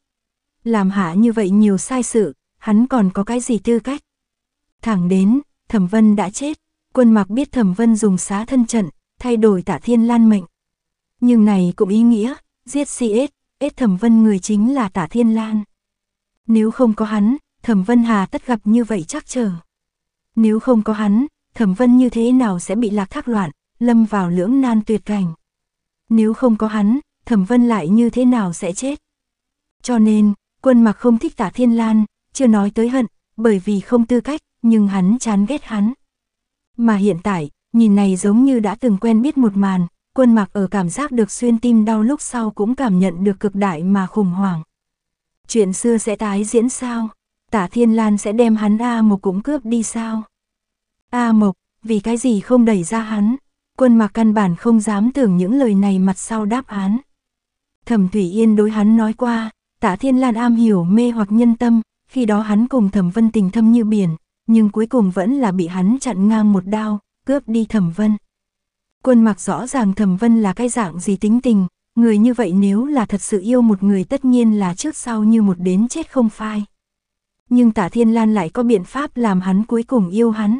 Làm hạ như vậy nhiều sai sự, hắn còn có cái gì tư cách? Thẳng đến, thẩm vân đã chết, quân mặc biết thẩm vân dùng xá thân trận, thay đổi tả thiên lan mệnh. Nhưng này cũng ý nghĩa, giết CS, ết thẩm vân người chính là tả thiên lan. Nếu không có hắn, thẩm vân hà tất gặp như vậy chắc chờ. Nếu không có hắn, thẩm vân như thế nào sẽ bị lạc thác loạn, lâm vào lưỡng nan tuyệt cảnh. Nếu không có hắn, thẩm vân lại như thế nào sẽ chết. Cho nên, quân mặc không thích tả thiên lan, chưa nói tới hận, bởi vì không tư cách, nhưng hắn chán ghét hắn. Mà hiện tại, nhìn này giống như đã từng quen biết một màn, quân mặc ở cảm giác được xuyên tim đau lúc sau cũng cảm nhận được cực đại mà khủng hoảng. Chuyện xưa sẽ tái diễn sao? Tả Thiên Lan sẽ đem hắn A Mộc cũng cướp đi sao? A Mộc, vì cái gì không đẩy ra hắn? Quân mặc căn bản không dám tưởng những lời này mặt sau đáp án. Thẩm Thủy Yên đối hắn nói qua, Tả Thiên Lan am hiểu mê hoặc nhân tâm, khi đó hắn cùng Thẩm Vân tình thâm như biển, nhưng cuối cùng vẫn là bị hắn chặn ngang một đao, cướp đi Thẩm Vân. Quân mặc rõ ràng Thẩm Vân là cái dạng gì tính tình, người như vậy nếu là thật sự yêu một người tất nhiên là trước sau như một đến chết không phai. Nhưng Tả Thiên Lan lại có biện pháp làm hắn cuối cùng yêu hắn.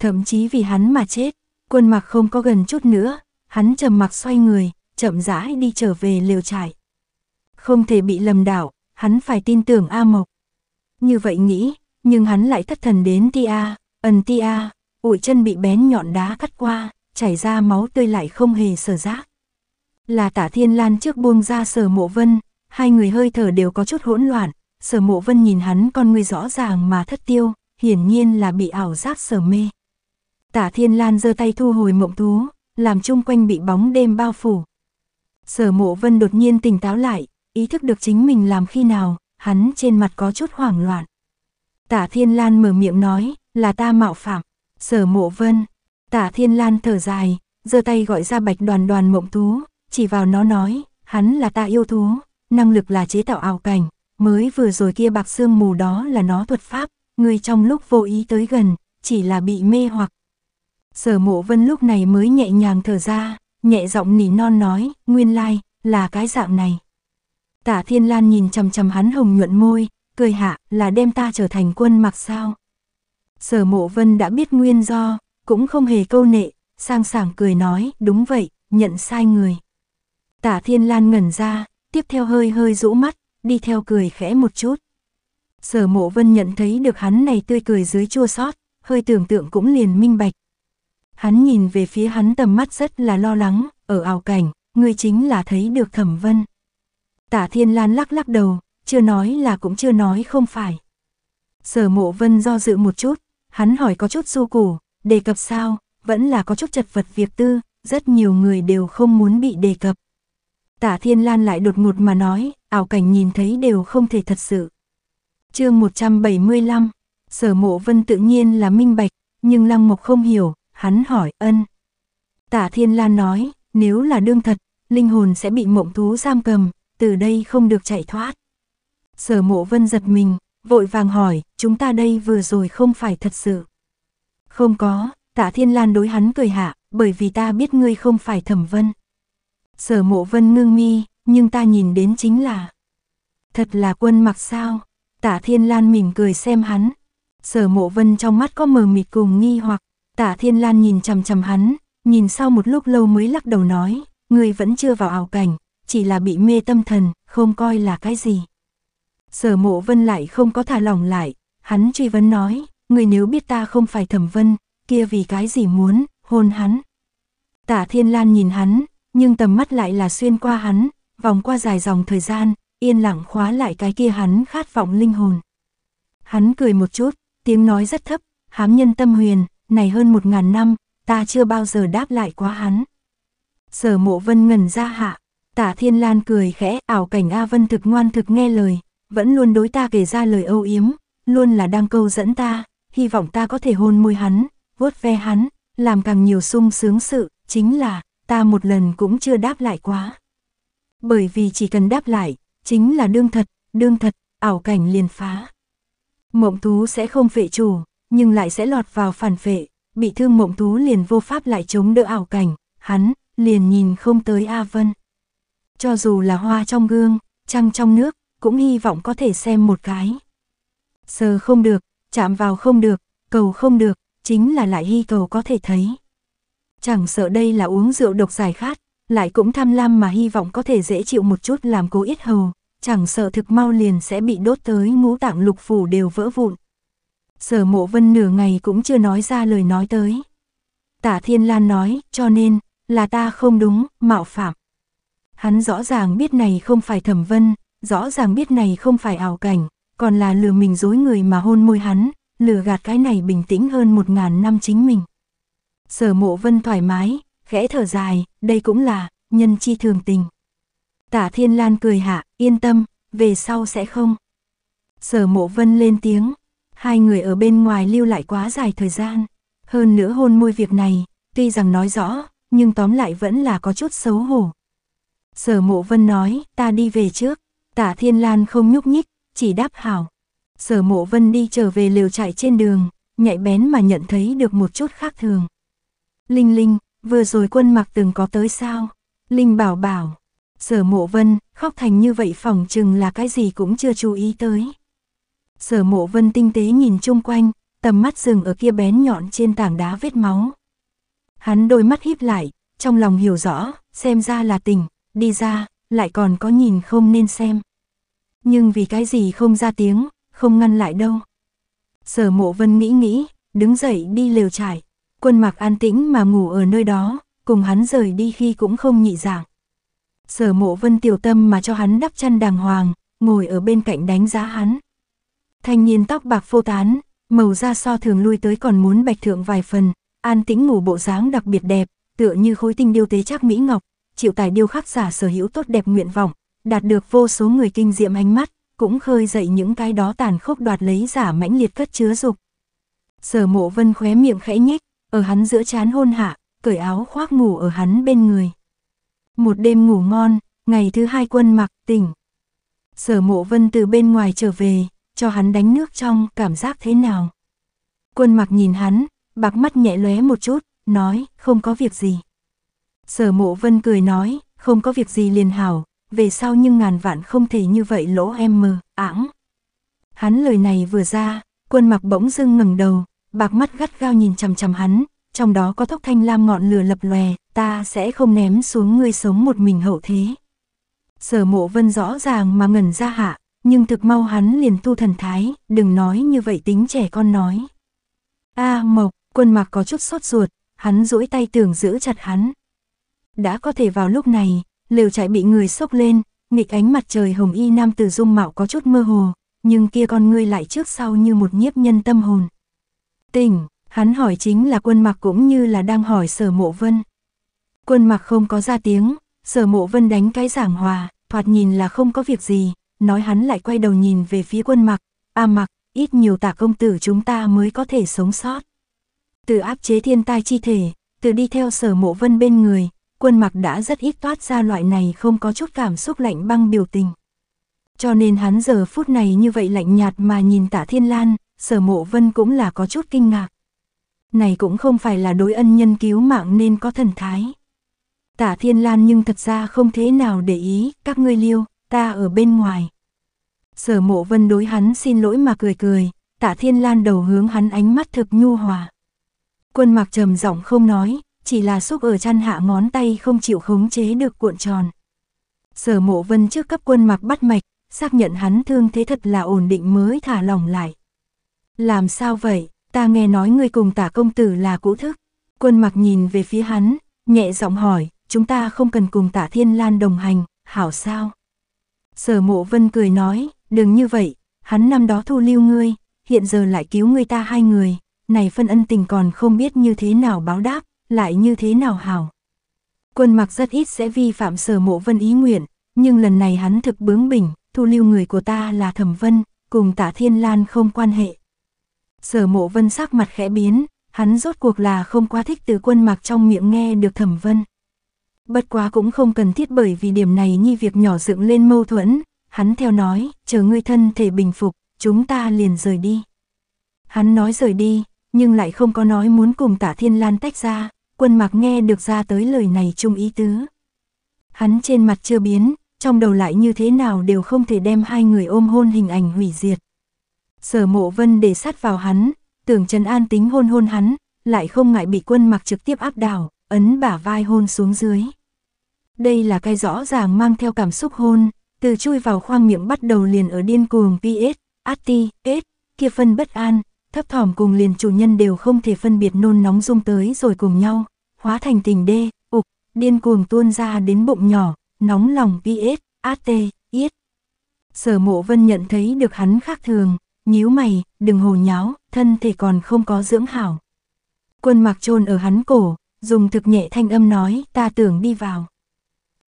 Thậm chí vì hắn mà chết, quân mặc không có gần chút nữa, hắn trầm mặc xoay người, chậm rãi đi trở về lều trại. Không thể bị lầm đảo, hắn phải tin tưởng A Mộc. Như vậy nghĩ, nhưng hắn lại thất thần đến tia, ẩn tia, ủi chân bị bén nhọn đá cắt qua, chảy ra máu tươi lại không hề sở giác. Là tả thiên lan trước buông ra sở mộ vân, hai người hơi thở đều có chút hỗn loạn, sở mộ vân nhìn hắn con người rõ ràng mà thất tiêu, hiển nhiên là bị ảo giác sở mê. Tả thiên lan giơ tay thu hồi mộng thú, làm chung quanh bị bóng đêm bao phủ. Sở mộ vân đột nhiên tỉnh táo lại, ý thức được chính mình làm khi nào, hắn trên mặt có chút hoảng loạn. Tả Thiên Lan mở miệng nói, là ta mạo phạm, sở mộ vân. Tả Thiên Lan thở dài, giơ tay gọi ra bạch đoàn đoàn mộng thú, chỉ vào nó nói, hắn là ta yêu thú, năng lực là chế tạo ảo cảnh, mới vừa rồi kia bạc xương mù đó là nó thuật pháp, người trong lúc vô ý tới gần, chỉ là bị mê hoặc. Sở mộ vân lúc này mới nhẹ nhàng thở ra, nhẹ giọng nỉ non nói, nguyên lai, là cái dạng này. Tả Thiên Lan nhìn chầm chầm hắn hồng nhuận môi, cười hạ, là đem ta trở thành quân mặc sao. Sở mộ vân đã biết nguyên do, cũng không hề câu nệ, sang sảng cười nói, đúng vậy, nhận sai người. Tả Thiên Lan ngẩn ra, tiếp theo hơi hơi rũ mắt, đi theo cười khẽ một chút. Sở mộ vân nhận thấy được hắn này tươi cười dưới chua sót, hơi tưởng tượng cũng liền minh bạch. Hắn nhìn về phía hắn tầm mắt rất là lo lắng, ở ảo cảnh, người chính là thấy được thẩm vân. Tả Thiên Lan lắc lắc đầu, chưa nói là cũng chưa nói không phải. Sở mộ vân do dự một chút, hắn hỏi có chút su củ, đề cập sao, vẫn là có chút chật vật việc tư, rất nhiều người đều không muốn bị đề cập. Tả Thiên Lan lại đột ngột mà nói, ảo cảnh nhìn thấy đều không thể thật sự. chương 175, sở mộ vân tự nhiên là minh bạch, nhưng Lăng Mộc không hiểu, hắn hỏi ân. Tả Thiên Lan nói, nếu là đương thật, linh hồn sẽ bị mộng thú giam cầm, từ đây không được chạy thoát. Sở mộ vân giật mình, vội vàng hỏi, chúng ta đây vừa rồi không phải thật sự. Không có, tạ thiên lan đối hắn cười hạ, bởi vì ta biết ngươi không phải thẩm vân. Sở mộ vân ngưng mi, nhưng ta nhìn đến chính là. Thật là quân mặc sao, tạ thiên lan mỉm cười xem hắn. Sở mộ vân trong mắt có mờ mịt cùng nghi hoặc, tạ thiên lan nhìn chầm chầm hắn, nhìn sau một lúc lâu mới lắc đầu nói, người vẫn chưa vào ảo cảnh, chỉ là bị mê tâm thần, không coi là cái gì. Sở mộ vân lại không có thả lỏng lại, hắn truy vấn nói, người nếu biết ta không phải thẩm vân, kia vì cái gì muốn, hôn hắn. Tả thiên lan nhìn hắn, nhưng tầm mắt lại là xuyên qua hắn, vòng qua dài dòng thời gian, yên lặng khóa lại cái kia hắn khát vọng linh hồn. Hắn cười một chút, tiếng nói rất thấp, hám nhân tâm huyền, này hơn một ngàn năm, ta chưa bao giờ đáp lại quá hắn. Sở mộ vân ngẩn ra hạ, tả thiên lan cười khẽ, ảo cảnh A Vân thực ngoan thực nghe lời, vẫn luôn đối ta kể ra lời âu yếm, luôn là đang câu dẫn ta, hy vọng ta có thể hôn môi hắn, vuốt ve hắn, làm càng nhiều sung sướng sự, chính là, ta một lần cũng chưa đáp lại quá. Bởi vì chỉ cần đáp lại, chính là đương thật, đương thật, ảo cảnh liền phá. Mộng thú sẽ không vệ chủ, nhưng lại sẽ lọt vào phản vệ, bị thương mộng thú liền vô pháp lại chống đỡ ảo cảnh, hắn, liền nhìn không tới A Vân. Cho dù là hoa trong gương, trăng trong nước, cũng hy vọng có thể xem một cái. Sờ không được, chạm vào không được, cầu không được, chính là lại hy cầu có thể thấy. Chẳng sợ đây là uống rượu độc giải khát, lại cũng tham lam mà hy vọng có thể dễ chịu một chút làm cố ít hầu, chẳng sợ thực mau liền sẽ bị đốt tới ngũ tạng lục phủ đều vỡ vụn. Sở mộ vân nửa ngày cũng chưa nói ra lời nói tới. Tả Thiên Lan nói, cho nên, là ta không đúng, mạo phạm. Hắn rõ ràng biết này không phải thẩm vân, rõ ràng biết này không phải ảo cảnh, còn là lừa mình dối người mà hôn môi hắn, lừa gạt cái này bình tĩnh hơn một ngàn năm chính mình. Sở mộ vân thoải mái, khẽ thở dài, đây cũng là, nhân chi thường tình. Tả Thiên Lan cười hạ, yên tâm, về sau sẽ không. Sở mộ vân lên tiếng, hai người ở bên ngoài lưu lại quá dài thời gian. Hơn nữa hôn môi việc này, tuy rằng nói rõ, nhưng tóm lại vẫn là có chút xấu hổ. Sở mộ vân nói, ta đi về trước, tả thiên lan không nhúc nhích, chỉ đáp hảo. Sở mộ vân đi trở về liều chạy trên đường, nhạy bén mà nhận thấy được một chút khác thường. Linh Linh, vừa rồi quân mặc từng có tới sao? Linh bảo bảo. Sở mộ vân, khóc thành như vậy phỏng chừng là cái gì cũng chưa chú ý tới. Sở mộ vân tinh tế nhìn chung quanh, tầm mắt dừng ở kia bén nhọn trên tảng đá vết máu. Hắn đôi mắt híp lại, trong lòng hiểu rõ, xem ra là tình, đi ra, lại còn có nhìn không nên xem. Nhưng vì cái gì không ra tiếng, không ngăn lại đâu. Sở mộ vân nghĩ nghĩ, đứng dậy đi lều trải. Quân mặc an tĩnh mà ngủ ở nơi đó, cùng hắn rời đi khi cũng không nhị dạng. Sở mộ vân tiểu tâm mà cho hắn đắp chăn đàng hoàng, ngồi ở bên cạnh đánh giá hắn. Thanh niên tóc bạc phô tán, màu da so thường lui tới còn muốn bạch thượng vài phần, an tĩnh ngủ bộ dáng đặc biệt đẹp, tựa như khối tinh điêu tế chắc mỹ ngọc, chịu tài điêu khắc giả sở hữu tốt đẹp nguyện vọng, đạt được vô số người kinh diệm ánh mắt, cũng khơi dậy những cái đó tàn khốc đoạt lấy giả mãnh liệt cất chứa dục. Sở mộ vân khóe miệng khẽ nhếch, ở hắn giữa chán hôn hạ, cởi áo khoác ngủ ở hắn bên người. Một đêm ngủ ngon, ngày thứ hai quân mặc tỉnh. Sở mộ vân từ bên ngoài trở về, cho hắn đánh nước trong, cảm giác thế nào? Quân mặc nhìn hắn, bạc mắt nhẹ lóe một chút, nói, không có việc gì. Sở mộ vân cười nói, không có việc gì liền hảo, về sau nhưng ngàn vạn không thể như vậy lỗ em mờ, ảng. Hắn lời này vừa ra, quân mặc bỗng dưng ngẩng đầu, bạc mắt gắt gao nhìn chằm chằm hắn, trong đó có tốc thanh lam ngọn lửa lập lòe, ta sẽ không ném xuống ngươi sống một mình hậu thế. Sở mộ vân rõ ràng mà ngẩn ra hạ, nhưng thực mau hắn liền tu thần thái, đừng nói như vậy tính trẻ con nói. A mộc, quân mặc có chút sốt ruột, hắn duỗi tay tưởng giữ chặt hắn. Đã có thể vào lúc này, lều trại bị người sốc lên, nghịch ánh mặt trời hồng y nam từ dung mạo có chút mơ hồ, nhưng kia con ngươi lại trước sau như một nhiếp nhân tâm hồn. Tỉnh, hắn hỏi chính là quân mặc cũng như là đang hỏi sở mộ vân. Quân mặc không có ra tiếng, sở mộ vân đánh cái giảng hòa, thoạt nhìn là không có việc gì, nói hắn lại quay đầu nhìn về phía quân mặc, a mặc, ít nhiều tả công tử chúng ta mới có thể sống sót. Từ áp chế thiên tai chi thể, từ đi theo sở mộ vân bên người, quân mặc đã rất ít toát ra loại này không có chút cảm xúc lạnh băng biểu tình. Cho nên hắn giờ phút này như vậy lạnh nhạt mà nhìn tả thiên lan, sở mộ vân cũng là có chút kinh ngạc. Này cũng không phải là đối ân nhân cứu mạng nên có thần thái. Tả thiên lan nhưng thật ra không thế nào để ý, các ngươi liêu, ta ở bên ngoài. Sở mộ vân đối hắn xin lỗi mà cười cười, tả thiên lan đầu hướng hắn ánh mắt thực nhu hòa. Quân mặc trầm giọng không nói, chỉ là xúc ở chăn hạ ngón tay không chịu khống chế được cuộn tròn. Sở mộ vân trước cấp quân mặc bắt mạch, xác nhận hắn thương thế thật là ổn định mới thả lòng lại. Làm sao vậy, ta nghe nói ngươi cùng tả công tử là cũ thức. Quân mặc nhìn về phía hắn, nhẹ giọng hỏi, chúng ta không cần cùng tả thiên lan đồng hành, hảo sao? Sở mộ vân cười nói, đừng như vậy, hắn năm đó thu lưu ngươi, hiện giờ lại cứu ngươi ta hai người, này phân ân tình còn không biết như thế nào báo đáp, lại như thế nào hảo. Quân mặc rất ít sẽ vi phạm sở mộ vân ý nguyện, nhưng lần này hắn thực bướng bỉnh, thu lưu người của ta là thẩm vân, cùng tả thiên lan không quan hệ. Sở mộ vân sắc mặt khẽ biến, hắn rốt cuộc là không quá thích từ quân mặc trong miệng nghe được thẩm vân. Bất quá cũng không cần thiết bởi vì điểm này như việc nhỏ dựng lên mâu thuẫn, hắn theo nói, chờ ngươi thân thể bình phục, chúng ta liền rời đi. Hắn nói rời đi, nhưng lại không có nói muốn cùng tả thiên lan tách ra, quân mặc nghe được ra tới lời này chung ý tứ. Hắn trên mặt chưa biến, trong đầu lại như thế nào đều không thể đem hai người ôm hôn hình ảnh hủy diệt. Sở mộ vân để sát vào hắn, tưởng Trần An tính hôn hôn hắn, lại không ngại bị quân mặc trực tiếp áp đảo, ấn bả vai hôn xuống dưới. Đây là cái rõ ràng mang theo cảm xúc hôn, từ chui vào khoang miệng bắt đầu liền ở điên cuồng PS, Ati, S, kia phân bất an, thấp thỏm cùng liền chủ nhân đều không thể phân biệt nôn nóng dung tới rồi cùng nhau, hóa thành tình đê, ục, điên cuồng tuôn ra đến bụng nhỏ, nóng lòng PS, AT, yết. Sở mộ vân nhận thấy được hắn khác thường, nhíu mày, đừng hồ nháo, thân thể còn không có dưỡng hảo. Quân mặc trôn ở hắn cổ, dùng thực nhẹ thanh âm nói, ta tưởng đi vào.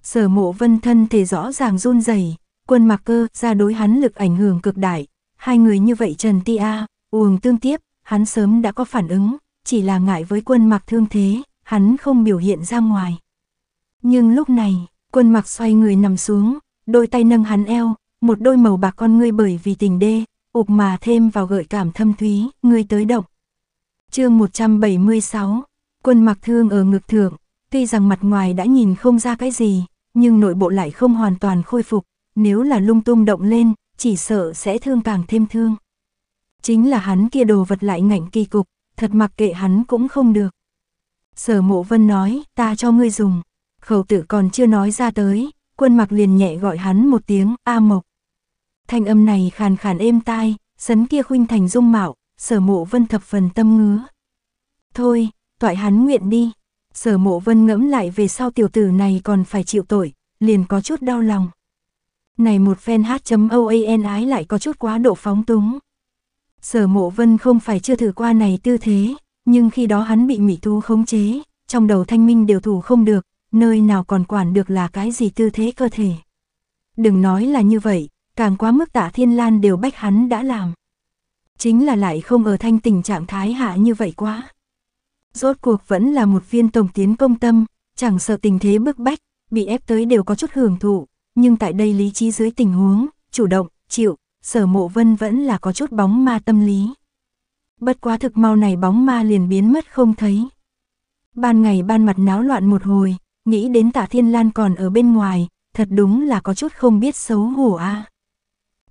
Sở mộ vân thân thể rõ ràng run rẩy quân mặc cơ ra đối hắn lực ảnh hưởng cực đại, hai người như vậy Trần Ti A, uồng tương tiếp, hắn sớm đã có phản ứng, chỉ là ngại với quân mặc thương thế, hắn không biểu hiện ra ngoài. Nhưng lúc này, quân mặc xoay người nằm xuống, đôi tay nâng hắn eo, một đôi màu bạc con ngươi bởi vì tình đê, ụp mà thêm vào gợi cảm thâm thúy, ngươi tới động. chương 176, quân mặc thương ở ngực thượng, tuy rằng mặt ngoài đã nhìn không ra cái gì, nhưng nội bộ lại không hoàn toàn khôi phục, nếu là lung tung động lên, chỉ sợ sẽ thương càng thêm thương. Chính là hắn kia đồ vật lại ngạnh kỳ cục, thật mặc kệ hắn cũng không được. Sở mộ vân nói, ta cho ngươi dùng, khẩu tử còn chưa nói ra tới, quân mặc liền nhẹ gọi hắn một tiếng, A Mộc. Thanh âm này khàn khàn êm tai, sấn kia khuynh thành dung mạo, sở mộ vân thập phần tâm ngứa. Thôi, toại hắn nguyện đi. Sở mộ vân ngẫm lại về sau tiểu tử này còn phải chịu tội, liền có chút đau lòng. Này một fan h.oan ái lại có chút quá độ phóng túng. Sở mộ vân không phải chưa thử qua này tư thế, nhưng khi đó hắn bị mỹ thu khống chế, trong đầu thanh minh đều thủ không được, nơi nào còn quản được là cái gì tư thế cơ thể. Đừng nói là như vậy, càng quá mức tạ thiên lan đều bách hắn đã làm. Chính là lại không ở thanh tình trạng thái hạ như vậy quá. Rốt cuộc vẫn là một viên tổng tiến công tâm, chẳng sợ tình thế bức bách, bị ép tới đều có chút hưởng thụ, nhưng tại đây lý trí dưới tình huống, chủ động, chịu, sở mộ vân vẫn là có chút bóng ma tâm lý. Bất quá thực mau này bóng ma liền biến mất không thấy. Ban ngày ban mặt náo loạn một hồi, nghĩ đến tạ thiên lan còn ở bên ngoài, thật đúng là có chút không biết xấu hổ a.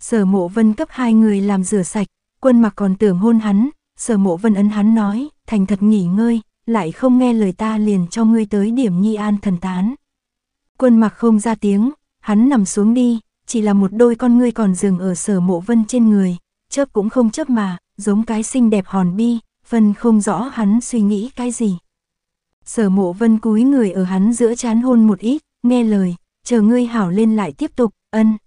Sở mộ vân cấp hai người làm rửa sạch, quân mặc còn tưởng hôn hắn, sở mộ vân ấn hắn nói, thành thật nghỉ ngơi, lại không nghe lời ta liền cho ngươi tới điểm nhi an thần tán. Quân mặc không ra tiếng, hắn nằm xuống đi, chỉ là một đôi con ngươi còn dừng ở sở mộ vân trên người, chớp cũng không chớp mà, giống cái xinh đẹp hòn bi, vân không rõ hắn suy nghĩ cái gì. Sở mộ vân cúi người ở hắn giữa chán hôn một ít, nghe lời, chờ ngươi hảo lên lại tiếp tục, ân.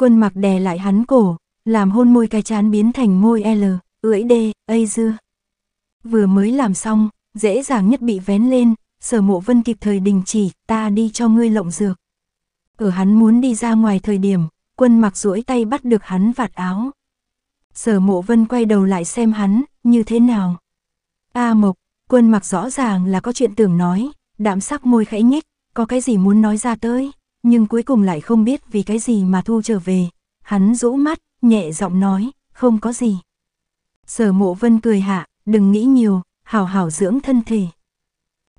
Quân mặc đè lại hắn cổ, làm hôn môi cái chán biến thành môi L, ưỡi D, ây dưa. Vừa mới làm xong, dễ dàng nhất bị vén lên, sở mộ vân kịp thời đình chỉ, ta đi cho ngươi lộng dược. Ở hắn muốn đi ra ngoài thời điểm, quân mặc duỗi tay bắt được hắn vạt áo. Sở mộ vân quay đầu lại xem hắn, như thế nào. A Mộc, quân mặc rõ ràng là có chuyện tưởng nói, đạm sắc môi khẽ nhếch, có cái gì muốn nói ra tới, nhưng cuối cùng lại không biết vì cái gì mà thu trở về. Hắn rũ mắt, nhẹ giọng nói, không có gì. Sở mộ vân cười hạ, đừng nghĩ nhiều, hảo hảo dưỡng thân thể.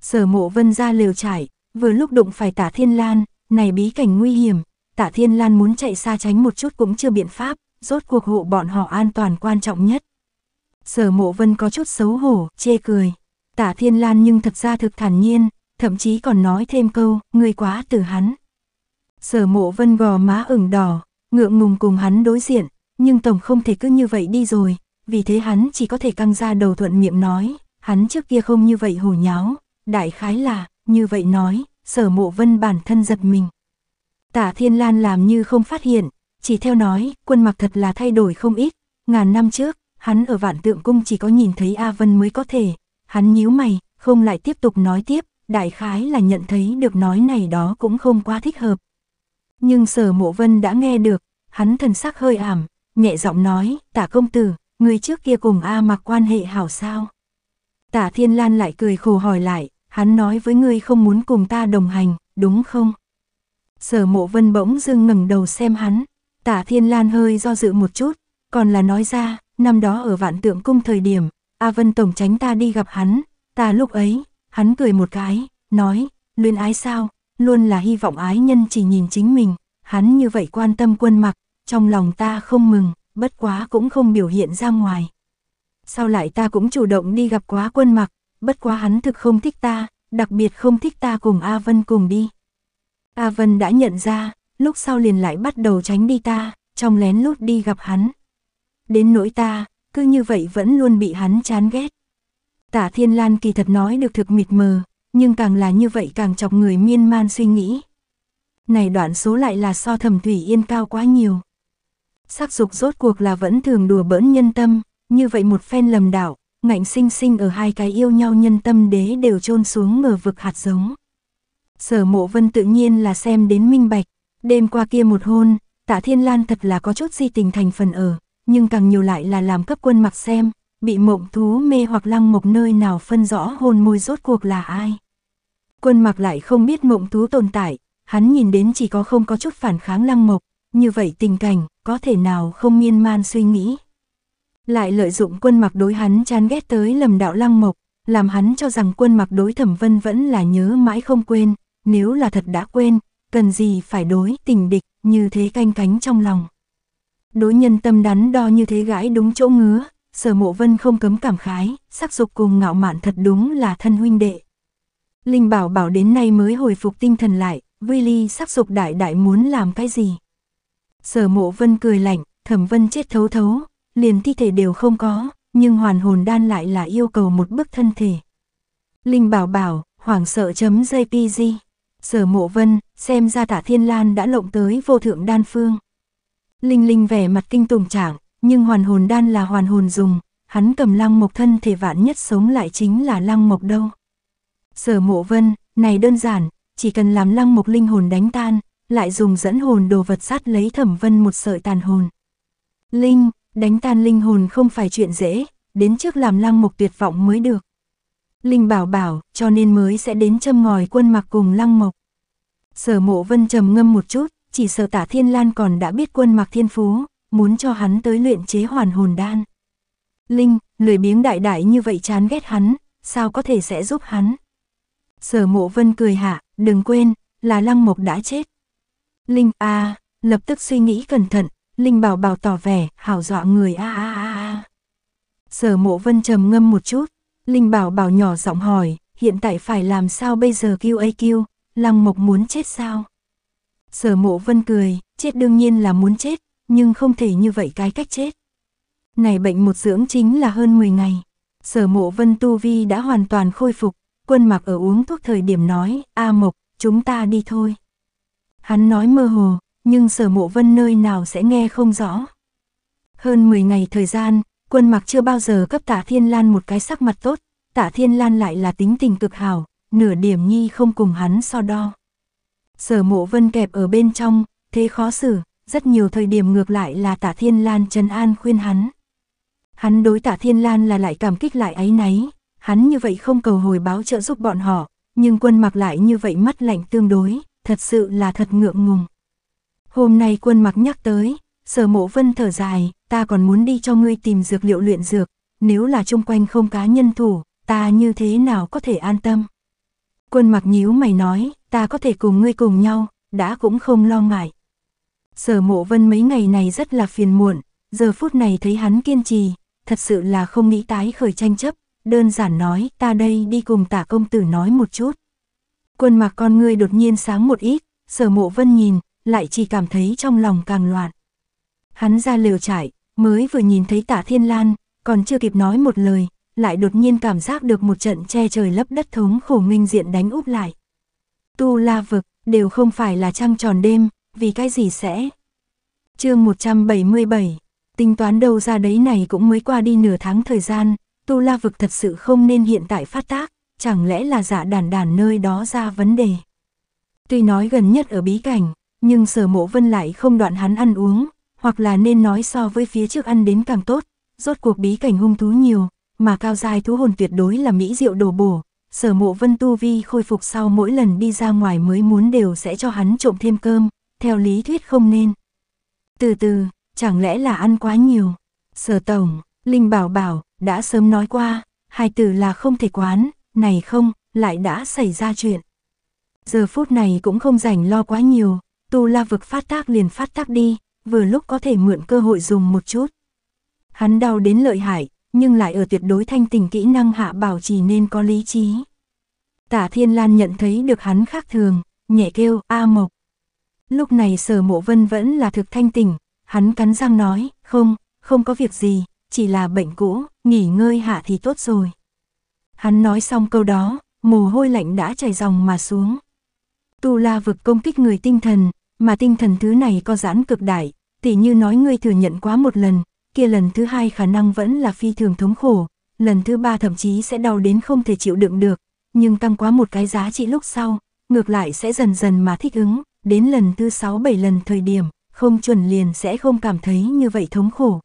Sở mộ vân ra lều trải, vừa lúc đụng phải tả thiên lan, này bí cảnh nguy hiểm, tả thiên lan muốn chạy xa tránh một chút cũng chưa biện pháp, rốt cuộc hộ bọn họ an toàn quan trọng nhất. Sở mộ vân có chút xấu hổ, chê cười. Tả thiên lan nhưng thật ra thực thản nhiên, thậm chí còn nói thêm câu, người quá từ hắn. Sở mộ vân gò má ửng đỏ, ngượng ngùng cùng hắn đối diện, nhưng tổng không thể cứ như vậy đi rồi, vì thế hắn chỉ có thể căng ra đầu thuận miệng nói, hắn trước kia không như vậy hồ nháo, đại khái là, như vậy nói, sở mộ vân bản thân giật mình. Tả Thiên Lan làm như không phát hiện, chỉ theo nói, quân mặc thật là thay đổi không ít, ngàn năm trước, hắn ở vạn tượng cung chỉ có nhìn thấy A Vân mới có thể, hắn nhíu mày, không lại tiếp tục nói tiếp, đại khái là nhận thấy được nói này đó cũng không quá thích hợp. Nhưng sở mộ vân đã nghe được, hắn thần sắc hơi ảm, nhẹ giọng nói, tả công tử, người trước kia cùng A mặc quan hệ hảo sao. Tả Thiên Lan lại cười khổ hỏi lại, hắn nói với ngươi không muốn cùng ta đồng hành, đúng không? Sở mộ vân bỗng dưng ngẩng đầu xem hắn, tả thiên lan hơi do dự một chút, còn là nói ra, năm đó ở vạn tượng cung thời điểm, A Vân Tổng tránh ta đi gặp hắn, ta lúc ấy, hắn cười một cái, nói, luyên ái sao, luôn là hy vọng ái nhân chỉ nhìn chính mình, hắn như vậy quan tâm quân mặc, trong lòng ta không mừng, bất quá cũng không biểu hiện ra ngoài. Sau lại ta cũng chủ động đi gặp quá quân mặc, bất quá hắn thực không thích ta, đặc biệt không thích ta cùng A Vân cùng đi. A Vân đã nhận ra, lúc sau liền lại bắt đầu tránh đi ta, trong lén lút đi gặp hắn. Đến nỗi ta, cứ như vậy vẫn luôn bị hắn chán ghét. Tả Thiên Lan kỳ thật nói được thực mịt mờ, nhưng càng là như vậy càng chọc người miên man suy nghĩ. Này đoạn số lại là so thầm thủy yên cao quá nhiều. Sắc dục rốt cuộc là vẫn thường đùa bỡn nhân tâm, như vậy một phen lầm đảo, ngạnh sinh sinh ở hai cái yêu nhau nhân tâm đế đều chôn xuống ngờ vực hạt giống. Sở mộ vân tự nhiên là xem đến minh bạch, đêm qua kia một hôn, tạ thiên lan thật là có chút di tình thành phần ở, nhưng càng nhiều lại là làm cấp quân mặc xem, bị mộng thú mê hoặc lăng mộc nơi nào phân rõ hôn môi rốt cuộc là ai. Quân mặc lại không biết mộng thú tồn tại, hắn nhìn đến chỉ có không có chút phản kháng lăng mộc, như vậy tình cảnh, có thể nào không miên man suy nghĩ. Lại lợi dụng quân mặc đối hắn chán ghét tới lầm đạo lăng mộc, làm hắn cho rằng quân mặc đối thẩm vân vẫn là nhớ mãi không quên, nếu là thật đã quên, cần gì phải đối tình địch, như thế canh cánh trong lòng. Đối nhân tâm đắn đo như thế gãi đúng chỗ ngứa, sở mộ vân không cấm cảm khái, sắc dục cùng ngạo mạn thật đúng là thân huynh đệ. Linh bảo bảo đến nay mới hồi phục tinh thần lại, Willy sắc dục đại đại muốn làm cái gì. Sở mộ vân cười lạnh, thẩm vân chết thấu thấu, liền thi thể đều không có, nhưng hoàn hồn đan lại là yêu cầu một bức thân thể. Linh bảo bảo, hoảng sợ chấm JPG. Sở mộ vân, xem ra tả thiên lan đã lộng tới vô thượng đan phương. Linh linh vẻ mặt kinh tùng trạng, nhưng hoàn hồn đan là hoàn hồn dùng, hắn cầm lăng mộc thân thể vạn nhất sống lại chính là lăng mộc đâu. Sở mộ vân, này đơn giản, chỉ cần làm lăng mộc linh hồn đánh tan, lại dùng dẫn hồn đồ vật sát lấy thẩm vân một sợi tàn hồn. Linh, đánh tan linh hồn không phải chuyện dễ, đến trước làm lăng mộc tuyệt vọng mới được. Linh bảo bảo, cho nên mới sẽ đến châm ngòi quân mặc cùng lăng mộc. Sở mộ vân trầm ngâm một chút, chỉ sợ tả thiên lan còn đã biết quân mặc thiên phú, muốn cho hắn tới luyện chế hoàn hồn đan. Linh, lười biếng đại đại như vậy chán ghét hắn, sao có thể sẽ giúp hắn. Sở mộ vân cười hạ, đừng quên, là lăng mộc đã chết. Linh, a lập tức suy nghĩ cẩn thận, Linh bảo bảo tỏ vẻ, hảo dọa người a a a a. Sở mộ vân trầm ngâm một chút, Linh bảo bảo nhỏ giọng hỏi, hiện tại phải làm sao bây giờ kêu kêu, lăng mộc muốn chết sao? Sở mộ vân cười, chết đương nhiên là muốn chết, nhưng không thể như vậy cái cách chết. Này bệnh một dưỡng chính là hơn 10 ngày. Sở mộ vân tu vi đã hoàn toàn khôi phục, quân mặc ở uống thuốc thời điểm nói, A Mộc, chúng ta đi thôi. Hắn nói mơ hồ, nhưng sở mộ vân nơi nào sẽ nghe không rõ. Hơn 10 ngày thời gian, quân mặc chưa bao giờ cấp tả thiên lan một cái sắc mặt tốt, tả thiên lan lại là tính tình cực hảo, nửa điểm nhi không cùng hắn so đo. Sở mộ vân kẹp ở bên trong, thế khó xử, rất nhiều thời điểm ngược lại là tả thiên lan trần an khuyên hắn. Hắn đối tả thiên lan là lại cảm kích lại ấy náy, hắn như vậy không cầu hồi báo trợ giúp bọn họ, nhưng quân mặc lại như vậy mắt lạnh tương đối, thật sự là thật ngượng ngùng. Hôm nay quân mặc nhắc tới, sở mộ vân thở dài, ta còn muốn đi cho ngươi tìm dược liệu luyện dược, nếu là chung quanh không cá nhân thủ, ta như thế nào có thể an tâm. Quân mặc nhíu mày nói, ta có thể cùng ngươi cùng nhau, đã cũng không lo ngại. Sở mộ vân mấy ngày này rất là phiền muộn, giờ phút này thấy hắn kiên trì, thật sự là không nghĩ tái khởi tranh chấp, đơn giản nói ta đây đi cùng tả công tử nói một chút. Quân mặc con ngươi đột nhiên sáng một ít, sở mộ vân nhìn, lại chỉ cảm thấy trong lòng càng loạn. Hắn ra lều trải, mới vừa nhìn thấy tả thiên lan, còn chưa kịp nói một lời, lại đột nhiên cảm giác được một trận che trời lấp đất thống khổ minh diện đánh úp lại. Tu la vực, đều không phải là trăng tròn đêm, vì cái gì sẽ? chương 177, tính toán đâu ra đấy này cũng mới qua đi nửa tháng thời gian, tu la vực thật sự không nên hiện tại phát tác, chẳng lẽ là giả đàn đàn nơi đó ra vấn đề. Tuy nói gần nhất ở bí cảnh, nhưng sở mộ vân lại không đoạn hắn ăn uống, hoặc là nên nói so với phía trước ăn đến càng tốt, rốt cuộc bí cảnh hung thú nhiều, mà cao dài thú hồn tuyệt đối là mỹ diệu đồ bổ. Sở mộ vân tu vi khôi phục sau mỗi lần đi ra ngoài mới muốn đều sẽ cho hắn trộm thêm cơm, theo lý thuyết không nên. Từ từ, chẳng lẽ là ăn quá nhiều. Sở tổng, Linh bảo bảo, đã sớm nói qua, hai từ là không thể quán, này không, lại đã xảy ra chuyện. Giờ phút này cũng không rảnh lo quá nhiều, tu la vực phát tác liền phát tác đi, vừa lúc có thể mượn cơ hội dùng một chút. Hắn đau đến lợi hại, nhưng lại ở tuyệt đối thanh tình kỹ năng hạ bảo trì nên có lý trí. Tả Thiên Lan nhận thấy được hắn khác thường, nhẹ kêu, A Mộc. Lúc này sở mộ vân vẫn là thực thanh tỉnh, hắn cắn răng nói, không, không có việc gì, chỉ là bệnh cũ, nghỉ ngơi hạ thì tốt rồi. Hắn nói xong câu đó, mồ hôi lạnh đã chảy dòng mà xuống. Tu la vực công kích người tinh thần, mà tinh thần thứ này có giãn cực đại, tỉ như nói ngươi thừa nhận quá một lần, kia lần thứ hai khả năng vẫn là phi thường thống khổ, lần thứ ba thậm chí sẽ đau đến không thể chịu đựng được, nhưng tăng quá một cái giá trị lúc sau, ngược lại sẽ dần dần mà thích ứng, đến lần thứ sáu bảy lần thời điểm, không chuẩn liền sẽ không cảm thấy như vậy thống khổ.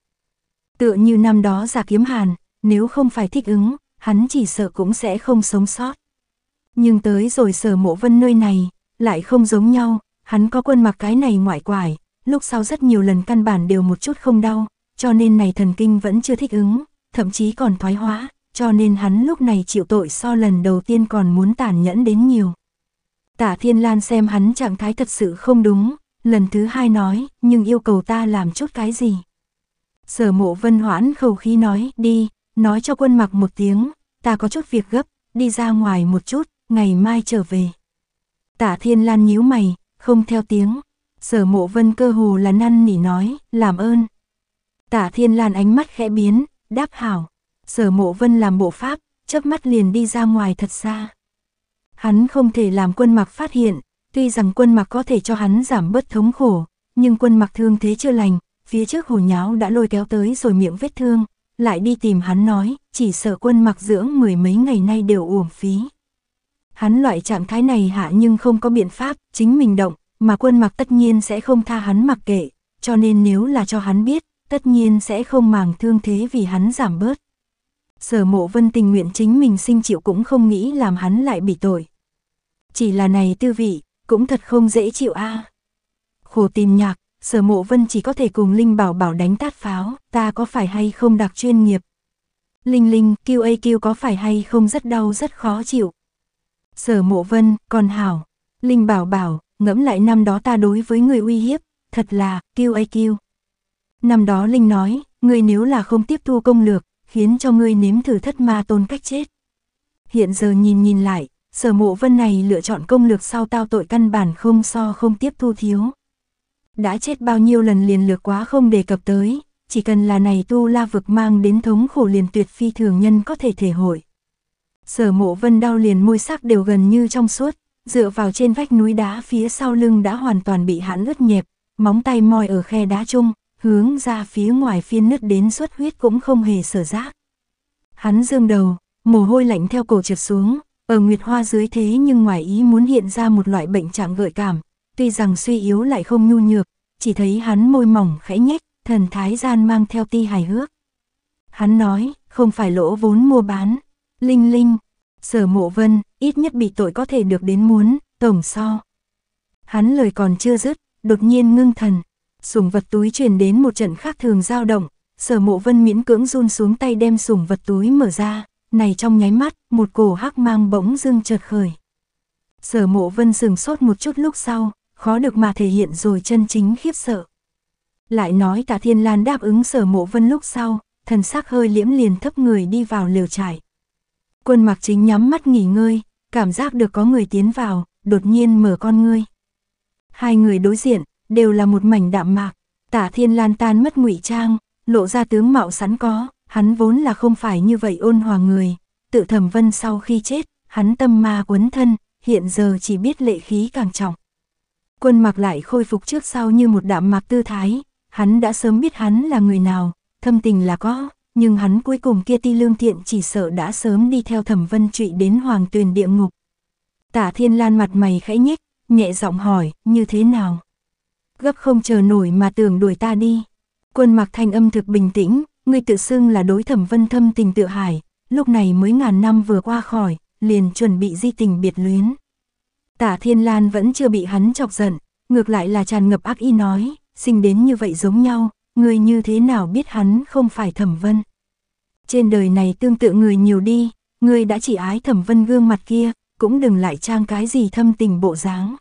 Tựa như năm đó giả kiếm hàn, nếu không phải thích ứng, hắn chỉ sợ cũng sẽ không sống sót. Nhưng tới rồi sở mộ vân nơi này, lại không giống nhau, hắn có quân mặc cái này ngoại quải, lúc sau rất nhiều lần căn bản đều một chút không đau, cho nên này thần kinh vẫn chưa thích ứng, thậm chí còn thoái hóa, cho nên hắn lúc này chịu tội so lần đầu tiên còn muốn tàn nhẫn đến nhiều. Tả Thiên Lan xem hắn trạng thái thật sự không đúng, lần thứ hai nói, nhưng yêu cầu ta làm chút cái gì. Sở mộ vân hoãn khẩu khí nói, đi, nói cho quân mặc một tiếng, ta có chút việc gấp, đi ra ngoài một chút, ngày mai trở về. Tả Thiên Lan nhíu mày, không theo tiếng. Sở mộ vân cơ hồ là năn nỉ nói, làm ơn. Tả Thiên Lan ánh mắt khẽ biến, đáp hảo. Sở mộ vân làm bộ pháp, chớp mắt liền đi ra ngoài thật xa. Hắn không thể làm quân mặc phát hiện, tuy rằng quân mặc có thể cho hắn giảm bớt thống khổ, nhưng quân mặc thương thế chưa lành, phía trước hồ nháo đã lôi kéo tới rồi miệng vết thương, lại đi tìm hắn nói, chỉ sợ quân mặc dưỡng mười mấy ngày nay đều uổng phí. Hắn loại trạng thái này hạ nhưng không có biện pháp, chính mình động, mà quân mặc tất nhiên sẽ không tha hắn mặc kệ, cho nên nếu là cho hắn biết, tất nhiên sẽ không màng thương thế vì hắn giảm bớt. Sở mộ vân tình nguyện chính mình sinh chịu cũng không nghĩ làm hắn lại bị tội. Chỉ là này tư vị, cũng thật không dễ chịu a. Khổ tìm nhạc, sở mộ vân chỉ có thể cùng Linh bảo bảo đánh tát pháo, ta có phải hay không đặc chuyên nghiệp. Linh Linh, QAQ có phải hay không rất đau rất khó chịu. Sở mộ vân, còn hảo. Linh bảo bảo, ngẫm lại năm đó ta đối với người uy hiếp, thật là, QAQ. Năm đó Linh nói, người nếu là không tiếp thu công lược, khiến cho ngươi nếm thử thất ma tôn cách chết. Hiện giờ nhìn nhìn lại, sở mộ vân này lựa chọn công lược sau tao tội căn bản không so không tiếp thu thiếu. Đã chết bao nhiêu lần liền lược quá không đề cập tới, chỉ cần là này tu la vực mang đến thống khổ liền tuyệt phi thường nhân có thể thể hội. Sở mộ vân đau liền môi sắc đều gần như trong suốt, dựa vào trên vách núi đá phía sau lưng đã hoàn toàn bị hãn ướt nhẹp, móng tay moi ở khe đá chung, hướng ra phía ngoài phiên nứt đến xuất huyết cũng không hề sở giác. Hắn dương đầu, mồ hôi lạnh theo cổ trượt xuống, ở nguyệt hoa dưới thế nhưng ngoài ý muốn hiện ra một loại bệnh trạng gợi cảm, tuy rằng suy yếu lại không nhu nhược, chỉ thấy hắn môi mỏng khẽ nhếch, thần thái gian mang theo ti hài hước. Hắn nói, không phải lỗ vốn mua bán, linh linh, sở mộ vân, ít nhất bị tội có thể được đến muốn, tổng so. Hắn lời còn chưa dứt, đột nhiên ngưng thần, sủng vật túi truyền đến một trận khác thường dao động, sở mộ vân miễn cưỡng run xuống tay đem sủng vật túi mở ra, này trong nháy mắt, một cổ hắc mang bỗng dưng chợt khởi. Sở mộ vân sừng sốt một chút lúc sau, khó được mà thể hiện rồi chân chính khiếp sợ. Lại nói tạ thiên lan đáp ứng sở mộ vân lúc sau, thần sắc hơi liễm liền thấp người đi vào liều trải. Quân mặc chính nhắm mắt nghỉ ngơi, cảm giác được có người tiến vào, đột nhiên mở con ngươi. Hai người đối diện, đều là một mảnh đạm mạc, tả thiên lan tan mất ngụy trang, lộ ra tướng mạo sẵn có, hắn vốn là không phải như vậy ôn hòa người, tự thẩm vân sau khi chết, hắn tâm ma quấn thân, hiện giờ chỉ biết lệ khí càng trọng. Quân mặc lại khôi phục trước sau như một đạm mạc tư thái, hắn đã sớm biết hắn là người nào, thâm tình là có, nhưng hắn cuối cùng kia ti lương thiện chỉ sợ đã sớm đi theo thẩm vân trụy đến hoàng tuyền địa ngục. Tả thiên lan mặt mày khẽ nhếch, nhẹ giọng hỏi, như thế nào? Gấp không chờ nổi mà tưởng đuổi ta đi. Quân mặc thanh âm thực bình tĩnh, ngươi tự xưng là đối thẩm vân thâm tình tự hải, lúc này mới ngàn năm vừa qua khỏi, liền chuẩn bị di tình biệt luyến. Tả Thiên Lan vẫn chưa bị hắn chọc giận, ngược lại là tràn ngập ác ý nói, sinh đến như vậy giống nhau, người như thế nào biết hắn không phải thẩm vân. Trên đời này tương tự người nhiều đi, người đã chỉ ái thẩm vân gương mặt kia, cũng đừng lại trang cái gì thâm tình bộ dáng.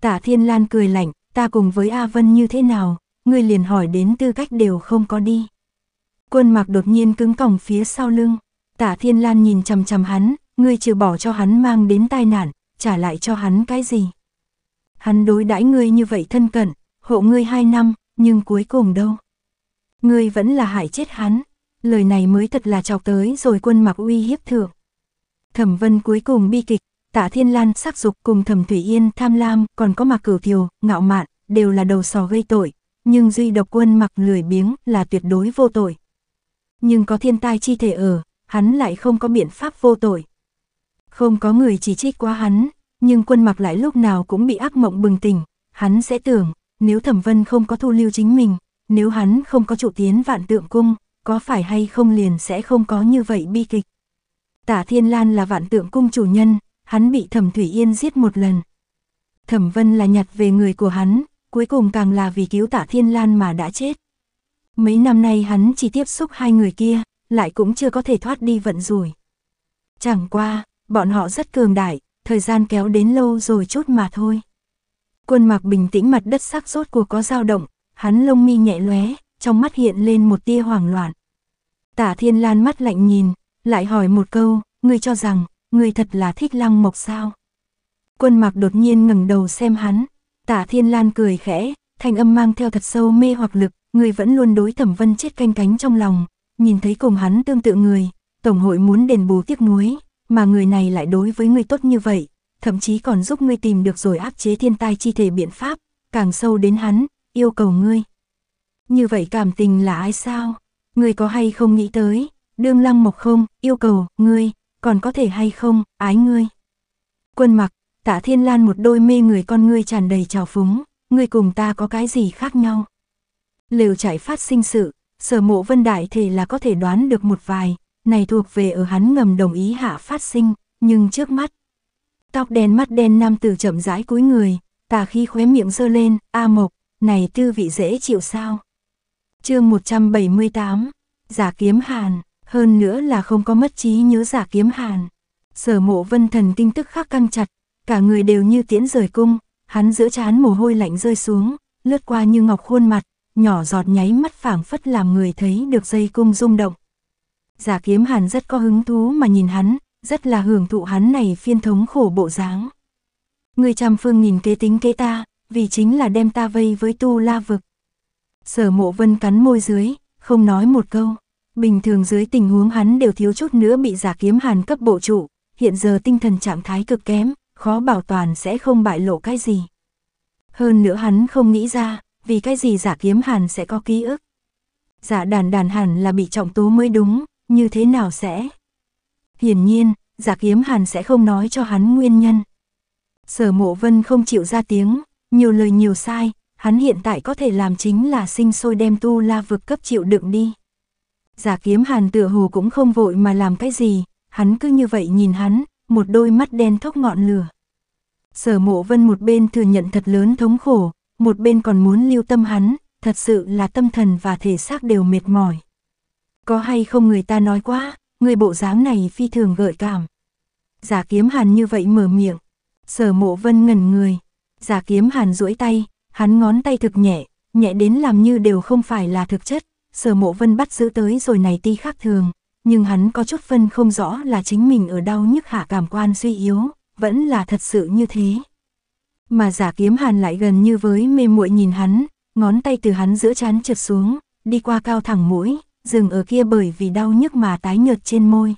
Tả Thiên Lan cười lạnh, ta cùng với A Vân như thế nào, ngươi liền hỏi đến tư cách đều không có đi. Quân mặc đột nhiên cứng còng phía sau lưng, tả Thiên Lan nhìn chầm chầm hắn, ngươi trừ bỏ cho hắn mang đến tai nạn, trả lại cho hắn cái gì. Hắn đối đãi ngươi như vậy thân cận, hộ ngươi hai năm, nhưng cuối cùng đâu. Ngươi vẫn là hại chết hắn, lời này mới thật là chọc tới rồi quân mặc uy hiếp thượng. Thẩm vân cuối cùng bi kịch, tạ thiên lan sắc dục cùng thẩm thủy yên tham lam, còn có mặc cửu thiều, ngạo mạn, đều là đầu sò gây tội, nhưng duy độc quân mặc lười biếng là tuyệt đối vô tội. Nhưng có thiên tai chi thể ở, hắn lại không có biện pháp vô tội. Không có người chỉ trích quá hắn, nhưng quân mặc lại lúc nào cũng bị ác mộng bừng tỉnh, hắn sẽ tưởng, nếu thẩm vân không có thu lưu chính mình, nếu hắn không có trụ tiến vạn tượng cung, có phải hay không liền sẽ không có như vậy bi kịch. Tả Thiên Lan là vạn tượng cung chủ nhân, hắn bị Thẩm Thủy Yên giết một lần. Thẩm Vân là nhặt về người của hắn, cuối cùng càng là vì cứu Tả Thiên Lan mà đã chết. Mấy năm nay hắn chỉ tiếp xúc hai người kia, lại cũng chưa có thể thoát đi vận rủi. Chẳng qua, bọn họ rất cường đại, thời gian kéo đến lâu rồi chút mà thôi. Quân mặc bình tĩnh mặt đất sắc rốt cuộc có dao động, hắn lông mi nhẹ lóe, trong mắt hiện lên một tia hoảng loạn. Tả Thiên Lan mắt lạnh nhìn, lại hỏi một câu, ngươi cho rằng, người thật là thích lăng mộc sao? Quân mặc đột nhiên ngẩng đầu xem hắn, tả Thiên Lan cười khẽ, thanh âm mang theo thật sâu mê hoặc lực, người vẫn luôn đối thẩm vân chết canh cánh trong lòng, nhìn thấy cùng hắn tương tự người, Tổng hội muốn đền bù tiếc nuối, mà người này lại đối với người tốt như vậy, thậm chí còn giúp ngươi tìm được rồi áp chế thiên tai chi thể biện pháp, càng sâu đến hắn, yêu cầu ngươi. Như vậy cảm tình là ai sao? Ngươi có hay không nghĩ tới, đương lăng mộc không, yêu cầu, ngươi, còn có thể hay không, ái ngươi. Quân mặc, tạ thiên lan một đôi mê người con ngươi tràn đầy trào phúng, ngươi cùng ta có cái gì khác nhau. Lều chạy phát sinh sự, sở mộ vân đại thể là có thể đoán được một vài, này thuộc về ở hắn ngầm đồng ý hạ phát sinh, nhưng trước mắt. Tóc đen mắt đen nam tử chậm rãi cúi người, tà khi khóe miệng sơ lên, A Mộc, này tư vị dễ chịu sao. chương 178, giả kiếm hàn, hơn nữa là không có mất trí nhớ giả kiếm hàn. Sở mộ vân thần kinh tức khắc căng chặt, cả người đều như tiễn rời cung, hắn giữa chán mồ hôi lạnh rơi xuống, lướt qua như ngọc khuôn mặt, nhỏ giọt nháy mắt phảng phất làm người thấy được dây cung rung động. Giả kiếm hàn rất có hứng thú mà nhìn hắn, rất là hưởng thụ hắn này phiên thống khổ bộ dáng. Người trăm phương nhìn kế tính kế ta, vì chính là đem ta vây với tu la vực. Sở mộ vân cắn môi dưới, không nói một câu. Bình thường dưới tình huống hắn đều thiếu chút nữa bị giả kiếm hàn cấp bộ trụ, hiện giờ tinh thần trạng thái cực kém, khó bảo toàn sẽ không bại lộ cái gì. Hơn nữa hắn không nghĩ ra, vì cái gì giả kiếm hàn sẽ có ký ức. Giả đàn đàn hàn là bị trọng tố mới đúng, như thế nào sẽ? Hiển nhiên, giả kiếm hàn sẽ không nói cho hắn nguyên nhân. Sở mộ vân không chịu ra tiếng, nhiều lời nhiều sai, hắn hiện tại có thể làm chính là sinh sôi đem tu la vực cấp chịu đựng đi. Giả kiếm hàn tựa hồ cũng không vội mà làm cái gì, hắn cứ như vậy nhìn hắn, một đôi mắt đen thốc ngọn lửa. Sở mộ vân một bên thừa nhận thật lớn thống khổ, một bên còn muốn lưu tâm hắn, thật sự là tâm thần và thể xác đều mệt mỏi. Có hay không người ta nói quá, người bộ dáng này phi thường gợi cảm. Giả kiếm hàn như vậy mở miệng, sở mộ vân ngẩn người, giả kiếm hàn duỗi tay, hắn ngón tay thực nhẹ, nhẹ đến làm như đều không phải là thực chất, sở mộ vân bắt giữ tới rồi này ti khác thường, nhưng hắn có chút phân không rõ là chính mình ở đau nhức hạ cảm quan suy yếu, vẫn là thật sự như thế. Mà giả kiếm hàn lại gần như với mê muội nhìn hắn, ngón tay từ hắn giữa chán trượt xuống, đi qua cao thẳng mũi, dừng ở kia bởi vì đau nhức mà tái nhợt trên môi.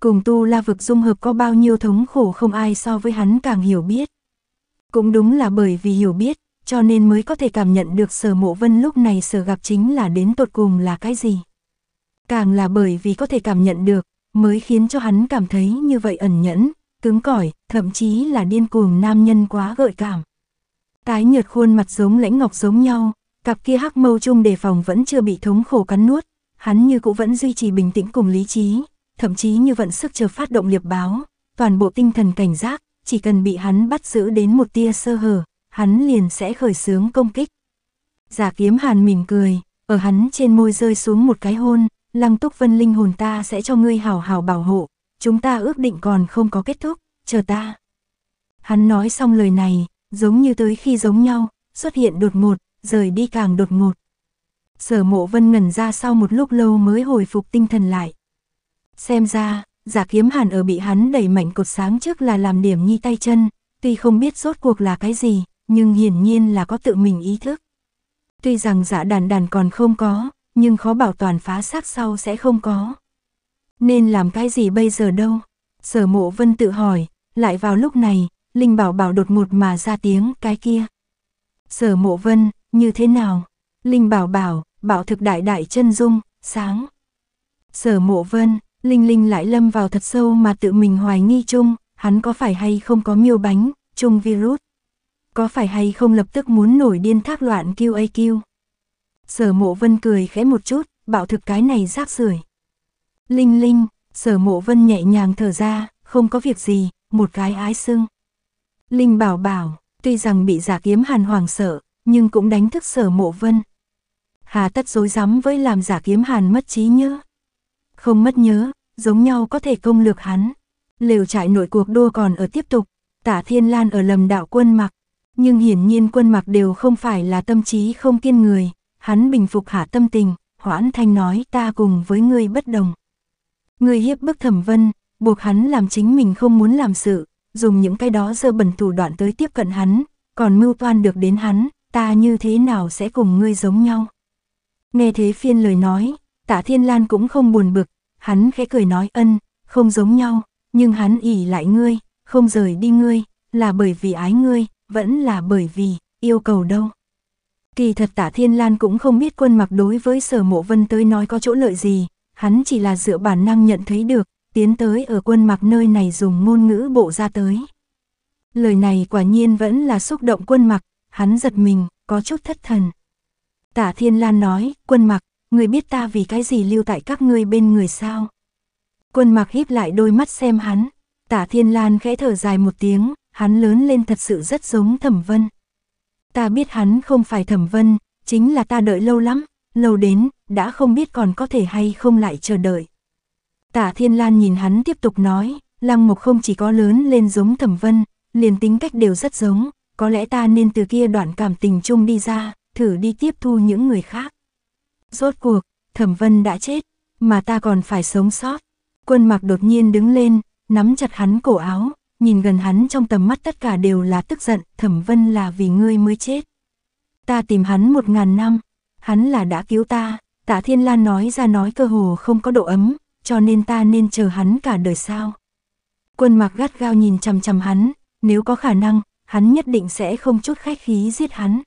Cùng tu la vực dung hợp có bao nhiêu thống khổ không ai so với hắn càng hiểu biết. Cũng đúng là bởi vì hiểu biết, cho nên mới có thể cảm nhận được sở mộ vân lúc này sở gặp chính là đến tột cùng là cái gì. Càng là bởi vì có thể cảm nhận được, mới khiến cho hắn cảm thấy như vậy ẩn nhẫn, cứng cỏi, thậm chí là điên cuồng nam nhân quá gợi cảm. Tái nhợt khuôn mặt giống lãnh ngọc giống nhau, cặp kia hắc mâu chung đề phòng vẫn chưa bị thống khổ cắn nuốt, hắn như cũng vẫn duy trì bình tĩnh cùng lý trí, thậm chí như vận sức chờ phát động liệp báo, toàn bộ tinh thần cảnh giác, chỉ cần bị hắn bắt giữ đến một tia sơ hở, hắn liền sẽ khởi xướng công kích. Giả kiếm hàn mỉm cười, ở hắn trên môi rơi xuống một cái hôn, lăng túc vân linh hồn ta sẽ cho ngươi hào hào bảo hộ, chúng ta ước định còn không có kết thúc, chờ ta. Hắn nói xong lời này, giống như tới khi giống nhau, xuất hiện đột ngột, rời đi càng đột ngột. Sở mộ vân ngẩn ra sau một lúc lâu mới hồi phục tinh thần lại. Xem ra, giả kiếm hàn ở bị hắn đẩy mạnh cột sáng trước là làm điểm nhi tay chân, tuy không biết rốt cuộc là cái gì, nhưng hiển nhiên là có tự mình ý thức. Tuy rằng giả đàn đàn còn không có, nhưng khó bảo toàn phá xác sau sẽ không có. Nên làm cái gì bây giờ đâu? Sở mộ vân tự hỏi, lại vào lúc này, Linh bảo bảo đột ngột mà ra tiếng cái kia. Sở mộ vân, như thế nào? Linh bảo bảo, bảo thực đại đại chân dung, sáng. Sở mộ vân, Linh Linh lại lâm vào thật sâu mà tự mình hoài nghi chung, hắn có phải hay không có miêu bánh, chung virus. Có phải hay không lập tức muốn nổi điên thác loạn QAQ. Sở mộ vân cười khẽ một chút, bảo thực cái này rác rưởi. Linh Linh, sở mộ vân nhẹ nhàng thở ra, không có việc gì, một cái ái sưng. Linh bảo bảo, tuy rằng bị giả kiếm hàn hoàng sợ, nhưng cũng đánh thức sở mộ vân. Hà tất dối rắm với làm giả kiếm hàn mất trí nhớ. Không mất nhớ, giống nhau có thể công lược hắn. Lều trại nội cuộc đua còn ở tiếp tục, tả thiên lan ở lầm đạo quân mặc. Nhưng hiển nhiên quân mặc đều không phải là tâm trí không kiên người, hắn bình phục hạ tâm tình, hoãn thanh nói ta cùng với ngươi bất đồng. Ngươi hiếp bức thẩm vân, buộc hắn làm chính mình không muốn làm sự, dùng những cái đó dơ bẩn thủ đoạn tới tiếp cận hắn, còn mưu toan được đến hắn, ta như thế nào sẽ cùng ngươi giống nhau. Nghe thế phiên lời nói, tạ thiên lan cũng không buồn bực, hắn khẽ cười nói ân, không giống nhau, nhưng hắn ỉ lại ngươi, không rời đi ngươi, là bởi vì ái ngươi, vẫn là bởi vì, yêu cầu đâu. Kỳ thật tả Thiên Lan cũng không biết quân mặc đối với sở mộ vân tới nói có chỗ lợi gì, hắn chỉ là dựa bản năng nhận thấy được, tiến tới ở quân mặc nơi này dùng ngôn ngữ bộ ra tới. Lời này quả nhiên vẫn là xúc động quân mặc, hắn giật mình, có chút thất thần. Tả Thiên Lan nói, quân mặc, người biết ta vì cái gì lưu tại các ngươi bên người sao? Quân mặc híp lại đôi mắt xem hắn, tả Thiên Lan khẽ thở dài một tiếng, hắn lớn lên thật sự rất giống thẩm vân. Ta biết hắn không phải thẩm vân, chính là ta đợi lâu lắm, lâu đến, đã không biết còn có thể hay không lại chờ đợi. Tả Thiên Lan nhìn hắn tiếp tục nói, Lăng Mộc không chỉ có lớn lên giống Thẩm Vân, liền tính cách đều rất giống, có lẽ ta nên từ kia đoạn cảm tình chung đi ra, thử đi tiếp thu những người khác. Rốt cuộc, Thẩm Vân đã chết, mà ta còn phải sống sót. Quân mặc đột nhiên đứng lên, nắm chặt hắn cổ áo, nhìn gần hắn trong tầm mắt tất cả đều là tức giận, Thẩm Vân là vì ngươi mới chết. Ta tìm hắn một ngàn năm, hắn là đã cứu ta, tạ Thiên Lan nói ra nói cơ hồ không có độ ấm, cho nên ta nên chờ hắn cả đời sao. Quân mặc gắt gao nhìn chằm chằm hắn, nếu có khả năng, hắn nhất định sẽ không chút khách khí giết hắn.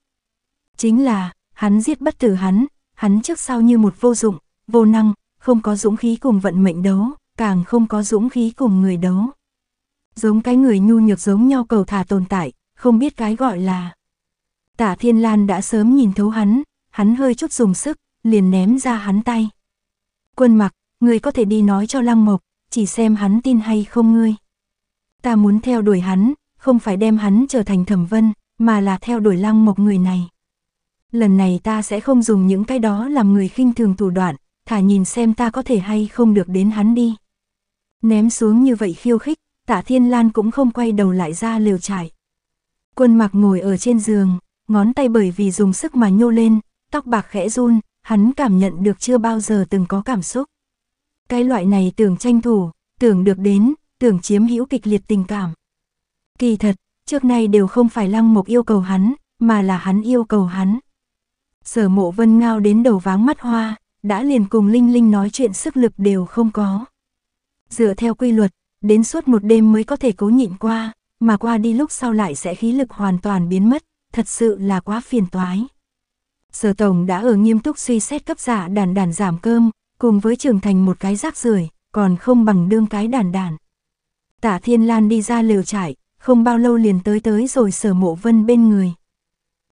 Chính là, hắn giết bất tử hắn, hắn trước sau như một vô dụng, vô năng, không có dũng khí cùng vận mệnh đấu, càng không có dũng khí cùng người đấu. Giống cái người nhu nhược giống nhau cầu thả tồn tại, không biết cái gọi là. Tả Thiên Lan đã sớm nhìn thấu hắn, hắn hơi chút dùng sức, liền ném ra hắn tay. Quân mặc, ngươi có thể đi nói cho Lăng Mộc, chỉ xem hắn tin hay không ngươi. Ta muốn theo đuổi hắn, không phải đem hắn trở thành thẩm vân, mà là theo đuổi Lăng Mộc người này. Lần này ta sẽ không dùng những cái đó làm người khinh thường thủ đoạn, thả nhìn xem ta có thể hay không được đến hắn đi. Ném xuống như vậy khiêu khích, tạ thiên lan cũng không quay đầu lại ra liều trải. Quân mặc ngồi ở trên giường, ngón tay bởi vì dùng sức mà nhô lên, tóc bạc khẽ run, hắn cảm nhận được chưa bao giờ từng có cảm xúc. Cái loại này tưởng tranh thủ, tưởng được đến, tưởng chiếm hữu kịch liệt tình cảm. Kỳ thật, trước nay đều không phải lăng mục yêu cầu hắn, mà là hắn yêu cầu hắn. Sở mộ vân ngao đến đầu váng mắt hoa, đã liền cùng Linh Linh nói chuyện sức lực đều không có. Dựa theo quy luật, đến suốt một đêm mới có thể cố nhịn qua, mà qua đi lúc sau lại sẽ khí lực hoàn toàn biến mất, thật sự là quá phiền toái. Sở Tổng đã ở nghiêm túc suy xét cấp giả đàn đàn giảm cơm, cùng với trưởng thành một cái rác rưởi còn không bằng đương cái đàn đàn. Tả Thiên Lan đi ra lều trải, không bao lâu liền tới tới rồi sở mộ vân bên người.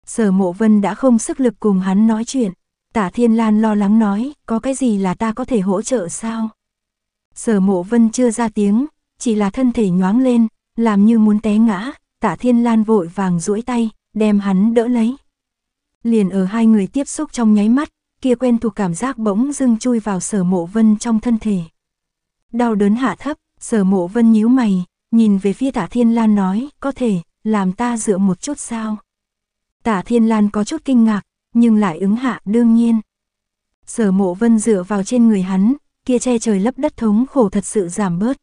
Sở mộ vân đã không sức lực cùng hắn nói chuyện, tả Thiên Lan lo lắng nói, có cái gì là ta có thể hỗ trợ sao? Sở mộ vân chưa ra tiếng, chỉ là thân thể nhoáng lên, làm như muốn té ngã, Tạ Thiên Lan vội vàng duỗi tay, đem hắn đỡ lấy. Liền ở hai người tiếp xúc trong nháy mắt, kia quen thuộc cảm giác bỗng dưng chui vào sở mộ vân trong thân thể. Đau đớn hạ thấp, sở mộ vân nhíu mày, nhìn về phía tả thiên lan nói, có thể, làm ta dựa một chút sao. Tả thiên lan có chút kinh ngạc, nhưng lại ứng hạ đương nhiên. Sở mộ vân dựa vào trên người hắn, kia che trời lấp đất thống khổ thật sự giảm bớt.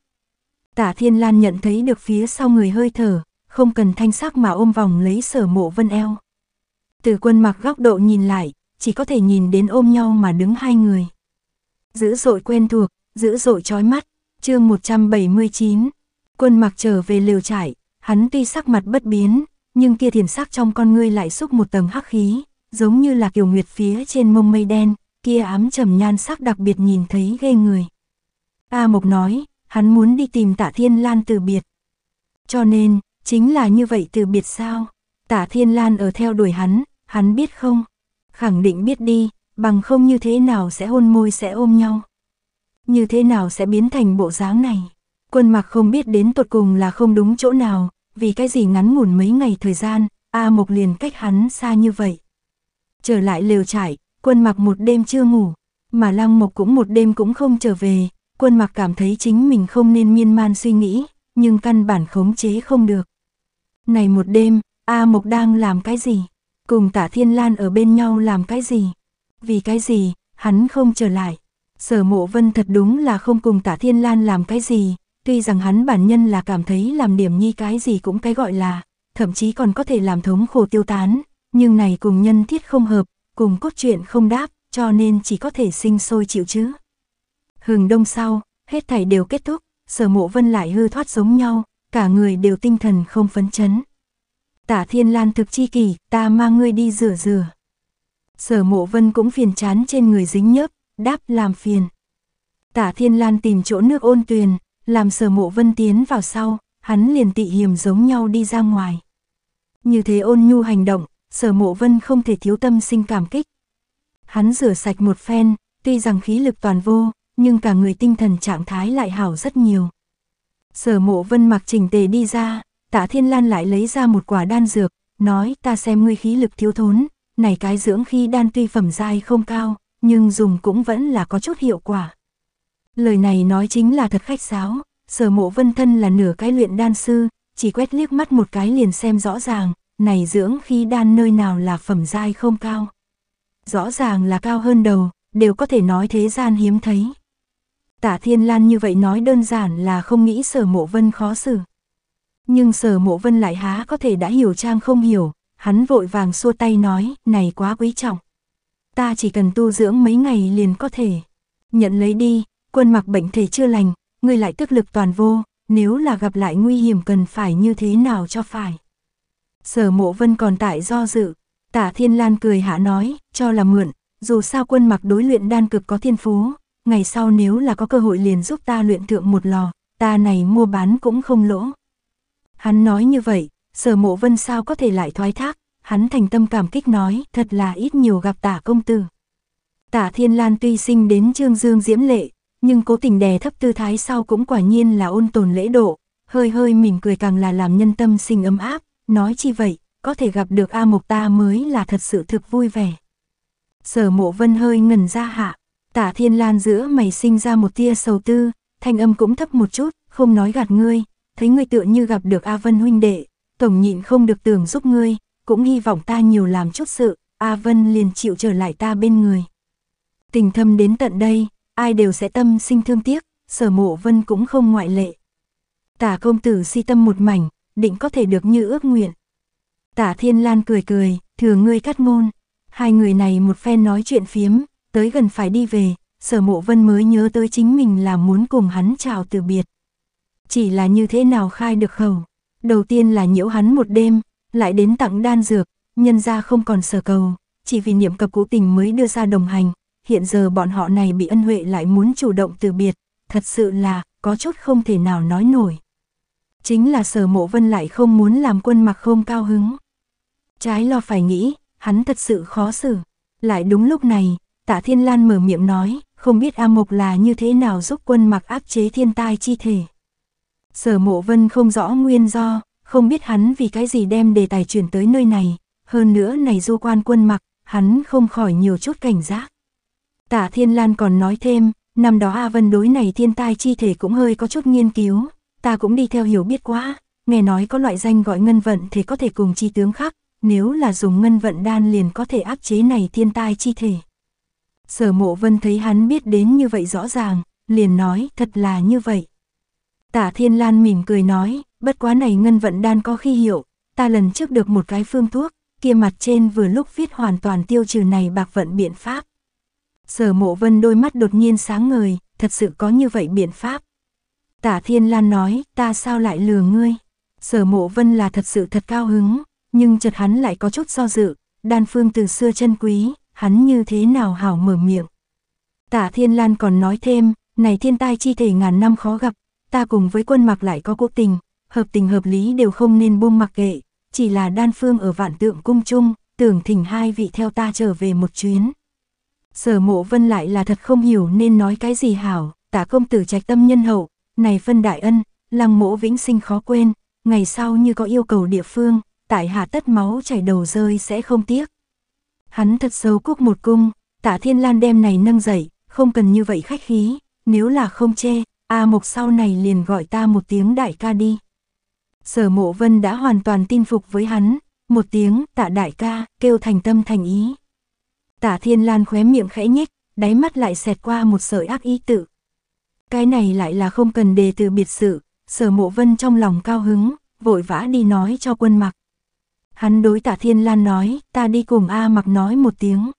Tả thiên lan nhận thấy được phía sau người hơi thở, không cần thanh sắc mà ôm vòng lấy sở mộ vân eo. Từ quân mặc góc độ nhìn lại, chỉ có thể nhìn đến ôm nhau mà đứng hai người. Dữ dội quen thuộc, dữ dội chói mắt, chương 179. Quân mặc trở về liều trải, hắn tuy sắc mặt bất biến, nhưng kia thiền sắc trong con ngươi lại xúc một tầng hắc khí, giống như là kiều nguyệt phía trên mông mây đen, kia ám trầm nhan sắc đặc biệt nhìn thấy ghê người. A Mộc nói, hắn muốn đi tìm tạ thiên lan từ biệt. Cho nên, chính là như vậy từ biệt sao? Tạ thiên lan ở theo đuổi hắn, hắn biết không? khẳng định biết đi, bằng không như thế nào sẽ hôn môi sẽ ôm nhau. Như thế nào sẽ biến thành bộ dáng này. Quân mặc không biết đến tột cùng là không đúng chỗ nào, vì cái gì ngắn ngủn mấy ngày thời gian, A Mộc liền cách hắn xa như vậy. Trở lại lều trải, quân mặc một đêm chưa ngủ, mà Lăng Mộc cũng một đêm cũng không trở về, quân mặc cảm thấy chính mình không nên miên man suy nghĩ, nhưng căn bản khống chế không được. Này một đêm, A Mộc đang làm cái gì? Cùng tả Thiên Lan ở bên nhau làm cái gì? Vì cái gì, hắn không trở lại. Sở mộ vân thật đúng là không cùng tả Thiên Lan làm cái gì, tuy rằng hắn bản nhân là cảm thấy làm điểm nhi cái gì cũng cái gọi là, thậm chí còn có thể làm thống khổ tiêu tán, nhưng này cùng nhân thiết không hợp, cùng cốt truyện không đáp, cho nên chỉ có thể sinh sôi chịu chứ. Hừng đông sau, hết thảy đều kết thúc, sở mộ vân lại hư thoát giống nhau, cả người đều tinh thần không phấn chấn. Tả thiên lan thực chi kỳ, ta mang ngươi đi rửa rửa. Sở mộ vân cũng phiền chán trên người dính nhớp, đáp làm phiền. Tả thiên lan tìm chỗ nước ôn tuyền, làm sở mộ vân tiến vào sau, hắn liền tị hiểm giống nhau đi ra ngoài. Như thế ôn nhu hành động, sở mộ vân không thể thiếu tâm sinh cảm kích. Hắn rửa sạch một phen, tuy rằng khí lực toàn vô, nhưng cả người tinh thần trạng thái lại hảo rất nhiều. Sở mộ vân mặc chỉnh tề đi ra, tạ thiên lan lại lấy ra một quả đan dược, nói ta xem ngươi khí lực thiếu thốn, này cái dưỡng khi đan tuy phẩm dai không cao, nhưng dùng cũng vẫn là có chút hiệu quả. Lời này nói chính là thật khách sáo, sở mộ vân thân là nửa cái luyện đan sư, chỉ quét liếc mắt một cái liền xem rõ ràng, này dưỡng khi đan nơi nào là phẩm dai không cao. Rõ ràng là cao hơn đầu, đều có thể nói thế gian hiếm thấy. Tả Thiên Lan như vậy nói đơn giản là không nghĩ sở mộ vân khó xử. Nhưng sở mộ vân lại há có thể đã hiểu trang không hiểu, hắn vội vàng xua tay nói, này quá quý trọng. Ta chỉ cần tu dưỡng mấy ngày liền có thể. Nhận lấy đi, quân mặc bệnh thể chưa lành, ngươi lại tức lực toàn vô, nếu là gặp lại nguy hiểm cần phải như thế nào cho phải. Sở mộ vân còn tại do dự, tả thiên lan cười hạ nói, cho là mượn, dù sao quân mặc đối luyện đan cực có thiên phú, ngày sau nếu là có cơ hội liền giúp ta luyện thượng một lò, ta này mua bán cũng không lỗ. Hắn nói như vậy, sở mộ vân sao có thể lại thoái thác, hắn thành tâm cảm kích nói, thật là ít nhiều gặp tả công tử. Tả Thiên Lan tuy sinh đến trương dương diễm lệ, nhưng cố tình đè thấp tư thái sau cũng quả nhiên là ôn tồn lễ độ, hơi hơi mỉm cười càng là làm nhân tâm sinh ấm áp, nói chi vậy, có thể gặp được A Mộc ta mới là thật sự thực vui vẻ. Sở mộ vân hơi ngần ra hạ, Tạ thiên lan giữa mày sinh ra một tia sầu tư, thanh âm cũng thấp một chút, không nói gạt ngươi, thấy ngươi tựa như gặp được A Vân huynh đệ, tổng nhịn không được tưởng giúp ngươi, cũng hy vọng ta nhiều làm chút sự, A Vân liền chịu trở lại ta bên người. Tình thâm đến tận đây, ai đều sẽ tâm sinh thương tiếc, sở mộ vân cũng không ngoại lệ. Tả công tử si tâm một mảnh, định có thể được như ước nguyện. Tả thiên lan cười cười, thừa ngươi cắt ngôn. Hai người này một phen nói chuyện phiếm, tới gần phải đi về, sở mộ vân mới nhớ tới chính mình là muốn cùng hắn chào từ biệt. Chỉ là như thế nào khai được khẩu. Đầu tiên là nhiễu hắn một đêm, lại đến tặng đan dược, nhân ra không còn sở cầu, chỉ vì niệm cập cũ tình mới đưa ra đồng hành, hiện giờ bọn họ này bị ân huệ lại muốn chủ động từ biệt, thật sự là, có chút không thể nào nói nổi. Chính là sở mộ vân lại không muốn làm quân mặc không cao hứng. Trái lo phải nghĩ, hắn thật sự khó xử. Lại đúng lúc này, tạ thiên lan mở miệng nói, không biết A Mộc là như thế nào giúp quân mặc áp chế thiên tai chi thể. Sở mộ vân không rõ nguyên do, không biết hắn vì cái gì đem đề tài chuyển tới nơi này, hơn nữa này du quan quân mặc, hắn không khỏi nhiều chút cảnh giác. Tạ Thiên Lan còn nói thêm, năm đó A Vân đối này thiên tai chi thể cũng hơi có chút nghiên cứu, ta cũng đi theo hiểu biết quá, nghe nói có loại danh gọi ngân vận thì có thể cùng chi tướng khác, nếu là dùng ngân vận đan liền có thể áp chế này thiên tai chi thể. Sở mộ vân thấy hắn biết đến như vậy rõ ràng, liền nói thật là như vậy. Tả Thiên Lan mỉm cười nói, bất quá này ngân vận đan có khi hiệu, ta lần trước được một cái phương thuốc, kia mặt trên vừa lúc viết hoàn toàn tiêu trừ này bạc vận biện pháp. Sở mộ vân đôi mắt đột nhiên sáng ngời, thật sự có như vậy biện pháp. Tả Thiên Lan nói, ta sao lại lừa ngươi? Sở mộ vân là thật sự thật cao hứng, nhưng chợt hắn lại có chút do dự, đan phương từ xưa chân quý, hắn như thế nào hảo mở miệng. Tả Thiên Lan còn nói thêm, này thiên tai chi thể ngàn năm khó gặp, ta cùng với quân mặc lại có quốc tình, hợp tình hợp lý đều không nên buông mặc kệ, chỉ là đan phương ở vạn tượng cung chung, tưởng thỉnh hai vị theo ta trở về một chuyến. Sở mộ vân lại là thật không hiểu nên nói cái gì hảo, tả công tử trạch tâm nhân hậu, này phân đại ân, lăng mộ vĩnh sinh khó quên, ngày sau như có yêu cầu địa phương, tại hạ tất máu chảy đầu rơi sẽ không tiếc. Hắn thật sâu cúc một cung, tạ thiên lan đem này nâng dậy, không cần như vậy khách khí, nếu là không chê, A Mộc sau này liền gọi ta một tiếng đại ca đi. Sở mộ vân đã hoàn toàn tin phục với hắn, một tiếng tạ đại ca, kêu thành tâm thành ý. tạ thiên lan khóe miệng khẽ nhếch, đáy mắt lại xẹt qua một sợi ác ý tự. Cái này lại là không cần đề từ biệt sự, sở mộ vân trong lòng cao hứng, vội vã đi nói cho quân mặc. Hắn đối tả thiên lan nói, ta đi cùng A mặc nói một tiếng.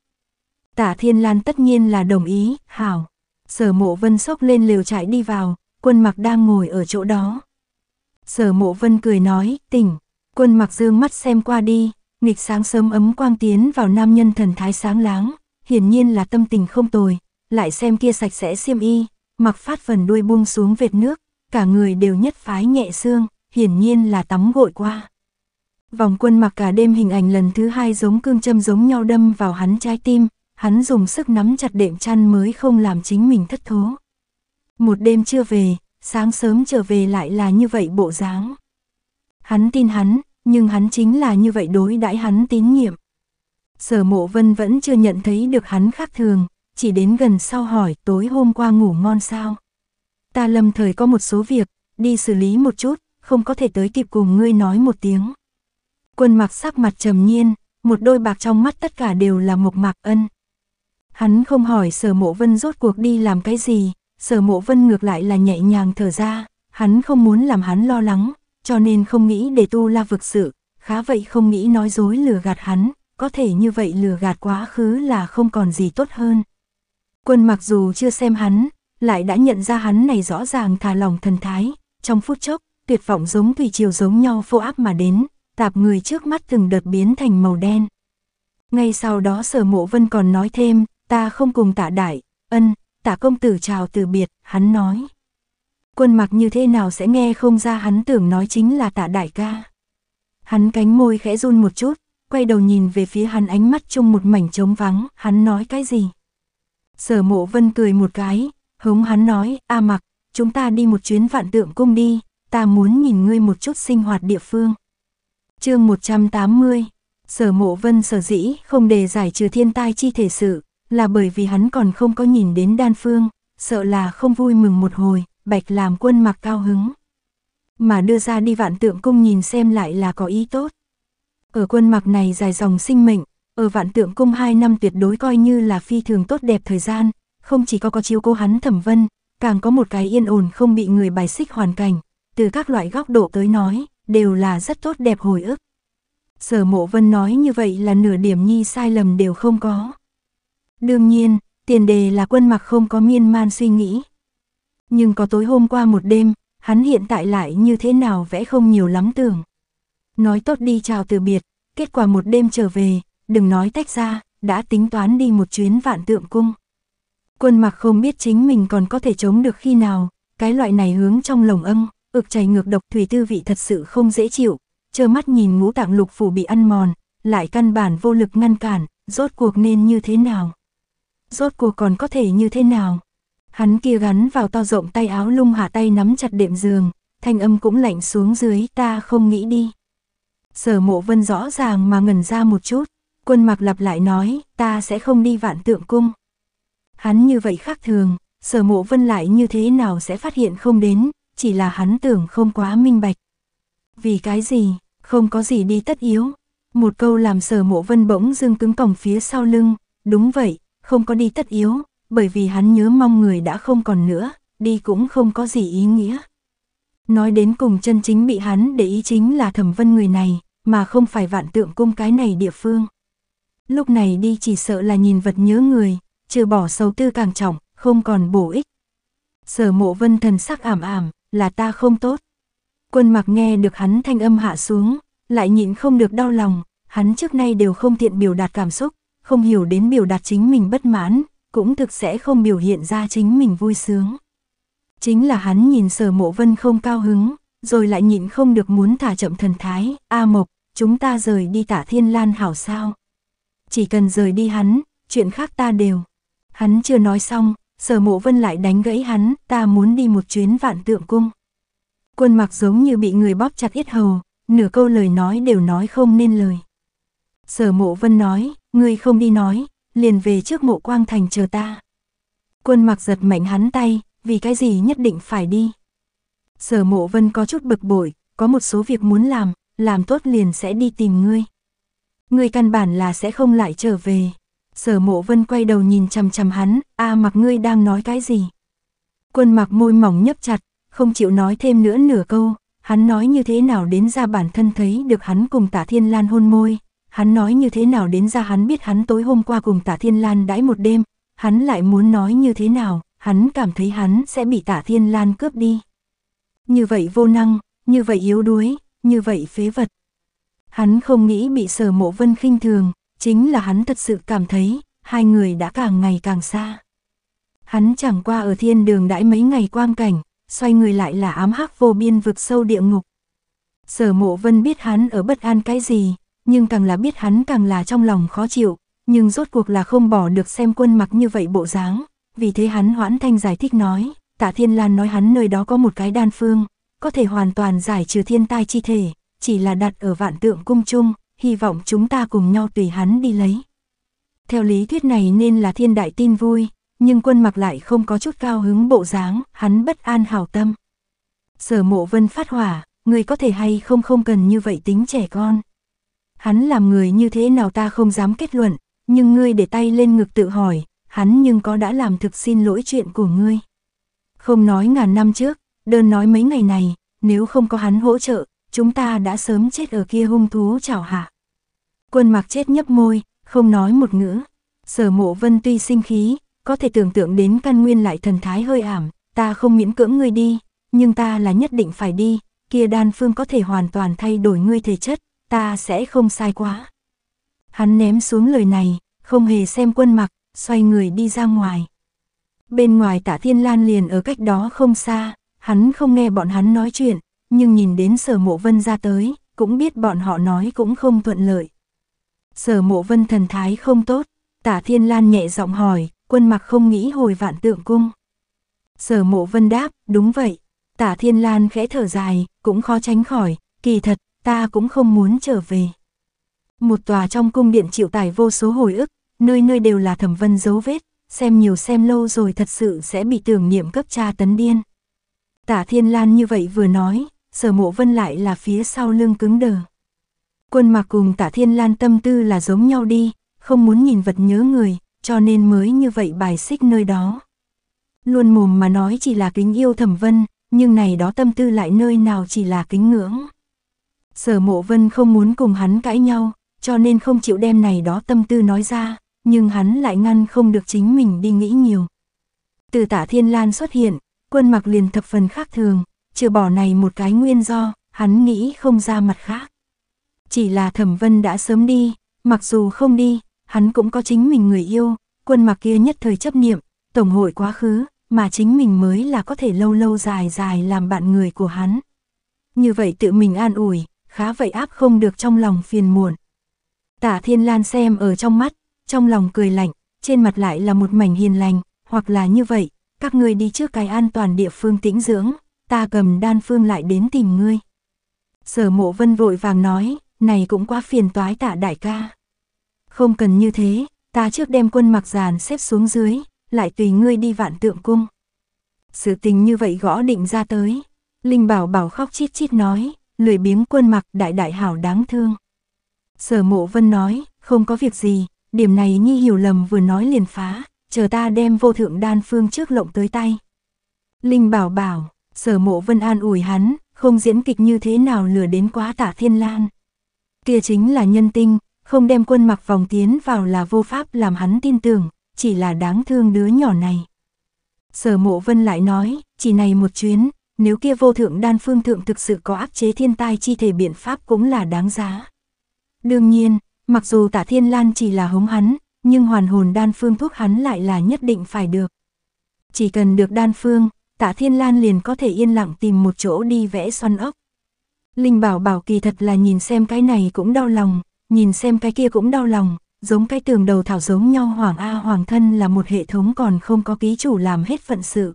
Tả thiên lan tất nhiên là đồng ý, hảo. Sở mộ vân sốc lên lều trại đi vào, quân mặc đang ngồi ở chỗ đó. Sở mộ vân cười nói, tỉnh. Quân mặc dương mắt xem qua đi, nghịch sáng sớm ấm quang tiến vào nam nhân thần thái sáng láng, hiển nhiên là tâm tình không tồi, lại xem kia sạch sẽ xiêm y, mặc phát phần đuôi buông xuống vệt nước, cả người đều nhất phái nhẹ xương, hiển nhiên là tắm gội qua. Vòng quân mặc cả đêm hình ảnh lần thứ hai giống cương châm giống nhau đâm vào hắn trái tim, hắn dùng sức nắm chặt đệm chăn mới không làm chính mình thất thố. Một đêm chưa về, sáng sớm trở về lại là như vậy bộ dáng. Hắn tin hắn, nhưng hắn chính là như vậy đối đãi hắn tín nhiệm. Sở mộ vân vẫn chưa nhận thấy được hắn khác thường, chỉ đến gần sau hỏi tối hôm qua ngủ ngon sao. Ta lâm thời có một số việc, đi xử lý một chút, không có thể tới kịp cùng ngươi nói một tiếng. Quân mặc sắc mặt trầm nhiên, một đôi bạc trong mắt tất cả đều là mộc mạc ân. Hắn không hỏi sở mộ vân rốt cuộc đi làm cái gì, sở mộ vân ngược lại là nhẹ nhàng thở ra, hắn không muốn làm hắn lo lắng, cho nên không nghĩ để tu la vực sự, khá vậy không nghĩ nói dối lừa gạt hắn, có thể như vậy lừa gạt quá khứ là không còn gì tốt hơn. Quân mặc dù chưa xem hắn, lại đã nhận ra hắn này rõ ràng thả lòng thần thái, trong phút chốc, tuyệt vọng giống thủy chiều giống nhau phô áp mà đến, tạp người trước mắt từng đợt biến thành màu đen. Ngay sau đó sở mộ vân còn nói thêm, ta không cùng tạ đại, ân, tạ công tử chào từ biệt, hắn nói. Quân mặc như thế nào sẽ nghe không ra hắn tưởng nói chính là tạ đại ca. Hắn cánh môi khẽ run một chút, quay đầu nhìn về phía hắn ánh mắt chung một mảnh trống vắng, hắn nói cái gì? Sở mộ vân cười một cái, hống hắn nói, a mặc, chúng ta đi một chuyến vạn tượng cung đi, ta muốn nhìn ngươi một chút sinh hoạt địa phương chương 180, sở mộ vân sở dĩ không đề giải trừ thiên tai chi thể sự, là bởi vì hắn còn không có nhìn đến đan phương, sợ là không vui mừng một hồi, bạch làm quân mặc cao hứng. Mà đưa ra đi vạn tượng cung nhìn xem lại là có ý tốt. Ở quân mặc này dài dòng sinh mệnh, ở vạn tượng cung 2 năm tuyệt đối coi như là phi thường tốt đẹp thời gian, không chỉ có có chiếu cố hắn thẩm vân, càng có một cái yên ổn không bị người bài xích hoàn cảnh, từ các loại góc độ tới nói, đều là rất tốt đẹp hồi ức. Sở mộ vân nói như vậy là nửa điểm nhi sai lầm đều không có. Đương nhiên, tiền đề là quân mặc không có miên man suy nghĩ. Nhưng có tối hôm qua một đêm, hắn hiện tại lại như thế nào vẽ không nhiều lắm tưởng. Nói tốt đi chào từ biệt, kết quả một đêm trở về, đừng nói tách ra, đã tính toán đi một chuyến vạn tượng cung. Quân mặc không biết chính mình còn có thể chống được khi nào, cái loại này hướng trong lồng âng, ực chảy ngược độc thủy tư vị thật sự không dễ chịu, trơ mắt nhìn ngũ tạng lục phủ bị ăn mòn, lại căn bản vô lực ngăn cản, rốt cuộc nên như thế nào rốt cuộc còn có thể như thế nào. Hắn kia gắn vào to rộng tay áo lung hạ tay nắm chặt đệm giường, thanh âm cũng lạnh xuống dưới ta không nghĩ đi. Sở mộ vân rõ ràng mà ngẩn ra một chút, quân mặc lặp lại nói ta sẽ không đi vạn tượng cung. Hắn như vậy khác thường, sở mộ vân lại như thế nào sẽ phát hiện không đến, chỉ là hắn tưởng không quá minh bạch. Vì cái gì, không có gì đi tất yếu. Một câu làm sở mộ vân bỗng dưng cứng còng phía sau lưng, đúng vậy, không có đi tất yếu, bởi vì hắn nhớ mong người đã không còn nữa, đi cũng không có gì ý nghĩa. Nói đến cùng chân chính bị hắn để ý chính là thẩm vân người này, mà không phải vạn tượng cung cái này địa phương. Lúc này đi chỉ sợ là nhìn vật nhớ người, trừ bỏ sầu tư càng trọng, không còn bổ ích. Sở mộ vân thần sắc ảm ảm, là ta không tốt. Quân mặc nghe được hắn thanh âm hạ xuống, lại nhịn không được đau lòng, hắn trước nay đều không tiện biểu đạt cảm xúc, không hiểu đến biểu đạt chính mình bất mãn, cũng thực sẽ không biểu hiện ra chính mình vui sướng. Chính là hắn nhìn sở mộ vân không cao hứng, rồi lại nhịn không được muốn thả chậm thần thái, A Mộc, chúng ta rời đi tả thiên lan hảo sao. Chỉ cần rời đi hắn, chuyện khác ta đều, Hắn chưa nói xong, sở mộ vân lại đánh gãy hắn, ta muốn đi một chuyến vạn tượng cung. Quân mặc giống như bị người bóp chặt yết hầu, nửa câu lời nói đều nói không nên lời. Sở mộ vân nói, ngươi không đi nói, liền về trước mộ quang thành chờ ta. Quân mặc giật mạnh hắn tay, vì cái gì nhất định phải đi. Sở mộ vân có chút bực bội, có một số việc muốn làm, làm tốt liền sẽ đi tìm ngươi. Ngươi căn bản là sẽ không lại trở về. Sở mộ vân quay đầu nhìn chằm chằm hắn, a mặc ngươi đang nói cái gì. Quân mặc môi mỏng nhấp chặt, không chịu nói thêm nữa nửa câu, hắn nói như thế nào đến ra bản thân thấy được hắn cùng tả thiên lan hôn môi, hắn nói như thế nào đến ra hắn biết hắn tối hôm qua cùng tả thiên lan đãi một đêm, hắn lại muốn nói như thế nào, hắn cảm thấy hắn sẽ bị tả thiên lan cướp đi. Như vậy vô năng, như vậy yếu đuối, như vậy phế vật. Hắn không nghĩ bị sở mộ vân khinh thường, chính là hắn thật sự cảm thấy, hai người đã càng ngày càng xa. Hắn chẳng qua ở thiên đường đãi mấy ngày quang cảnh, xoay người lại là ám hắc vô biên vực sâu địa ngục. Sở mộ vân biết hắn ở bất an cái gì, nhưng càng là biết hắn càng là trong lòng khó chịu, nhưng rốt cuộc là không bỏ được xem quân mặc như vậy bộ dáng, vì thế hắn hoãn thanh giải thích nói, tạ thiên lan nói hắn nơi đó có một cái đan phương, có thể hoàn toàn giải trừ thiên tai chi thể, chỉ là đặt ở vạn tượng cung chung, hy vọng chúng ta cùng nhau tùy hắn đi lấy. Theo lý thuyết này nên là thiên đại tin vui, nhưng quân mặc lại không có chút cao hứng bộ dáng, hắn bất an hảo tâm. Sở mộ vân phát hỏa, người có thể hay không không cần như vậy tính trẻ con. Hắn làm người như thế nào ta không dám kết luận, nhưng ngươi để tay lên ngực tự hỏi, hắn nhưng có đã làm thực xin lỗi chuyện của ngươi. Không nói ngàn năm trước, đơn nói mấy ngày này, nếu không có hắn hỗ trợ, chúng ta đã sớm chết ở kia hung thú chảo hạ. Quân mặc chết nhấp môi, không nói một ngữ. Sở mộ vân tuy sinh khí, có thể tưởng tượng đến căn nguyên lại thần thái hơi ảm, ta không miễn cưỡng ngươi đi, nhưng ta là nhất định phải đi, kia đan phương có thể hoàn toàn thay đổi ngươi thể chất, ta sẽ không sai quá. Hắn ném xuống lời này, không hề xem quân mặc, xoay người đi ra ngoài. Bên ngoài tả thiên lan liền ở cách đó không xa, hắn không nghe bọn hắn nói chuyện, nhưng nhìn đến sở mộ vân ra tới, cũng biết bọn họ nói cũng không thuận lợi. Sở mộ vân thần thái không tốt, tả thiên lan nhẹ giọng hỏi, quân mặc không nghĩ hồi vạn tượng cung. Sở mộ vân đáp, đúng vậy. Tả thiên lan khẽ thở dài, cũng khó tránh khỏi, kỳ thật, ta cũng không muốn trở về. Một tòa trong cung điện chịu tải vô số hồi ức, nơi nơi đều là thẩm vân dấu vết, xem nhiều xem lâu rồi thật sự sẽ bị tưởng niệm cấp tra tấn điên. Tả thiên lan như vậy vừa nói, sở mộ vân lại là phía sau lưng cứng đờ. Quân mặc cùng Tạ thiên lan tâm tư là giống nhau đi, không muốn nhìn vật nhớ người, cho nên mới như vậy bài xích nơi đó. Luôn mồm mà nói chỉ là kính yêu thẩm vân, nhưng này đó tâm tư lại nơi nào chỉ là kính ngưỡng. Sở mộ vân không muốn cùng hắn cãi nhau, cho nên không chịu đem này đó tâm tư nói ra, nhưng hắn lại ngăn không được chính mình đi nghĩ nhiều. Từ tả thiên lan xuất hiện, quân mặc liền thập phần khác thường, trừ bỏ này một cái nguyên do, hắn nghĩ không ra mặt khác. Chỉ là thẩm vân đã sớm đi, mặc dù không đi, hắn cũng có chính mình người yêu, quân mặc kia nhất thời chấp niệm, tổng hội quá khứ, mà chính mình mới là có thể lâu lâu dài dài làm bạn người của hắn. Như vậy tự mình an ủi, khá vậy áp không được trong lòng phiền muộn. Tả Thiên Lan xem ở trong mắt, trong lòng cười lạnh, trên mặt lại là một mảnh hiền lành, hoặc là như vậy, các ngươi đi trước cái an toàn địa phương tĩnh dưỡng, ta cầm đan phương lại đến tìm ngươi. Sở mộ vân vội vàng nói, này cũng quá phiền toái tả đại ca. Không cần như thế, ta trước đem quân mặc giàn xếp xuống dưới, lại tùy ngươi đi vạn tượng cung. Sự tình như vậy gõ định ra tới. Linh bảo bảo khóc chít chít nói, lười biếng quân mặc đại đại hảo đáng thương. Sở mộ vân nói, không có việc gì, điểm này nhi hiểu lầm vừa nói liền phá, chờ ta đem vô thượng đan phương trước lộng tới tay. Linh bảo bảo, sở mộ vân an ủi hắn, không diễn kịch như thế nào lừa đến quá tả thiên lan. Kia chính là nhân tinh, không đem quân mặc vòng tiến vào là vô pháp làm hắn tin tưởng, chỉ là đáng thương đứa nhỏ này. Sở mộ vân lại nói, chỉ này một chuyến, nếu kia vô thượng đan phương thượng thực sự có áp chế thiên tai chi thể biện pháp cũng là đáng giá. Đương nhiên, mặc dù tả thiên lan chỉ là hống hắn, nhưng hoàn hồn đan phương thuốc hắn lại là nhất định phải được. Chỉ cần được đan phương, tả thiên lan liền có thể yên lặng tìm một chỗ đi vẽ xoăn ốc. Linh bảo bảo kỳ thật là nhìn xem cái này cũng đau lòng, nhìn xem cái kia cũng đau lòng, giống cái tường đầu thảo giống nhau Hoàng A Hoàng thân là một hệ thống còn không có ký chủ làm hết phận sự.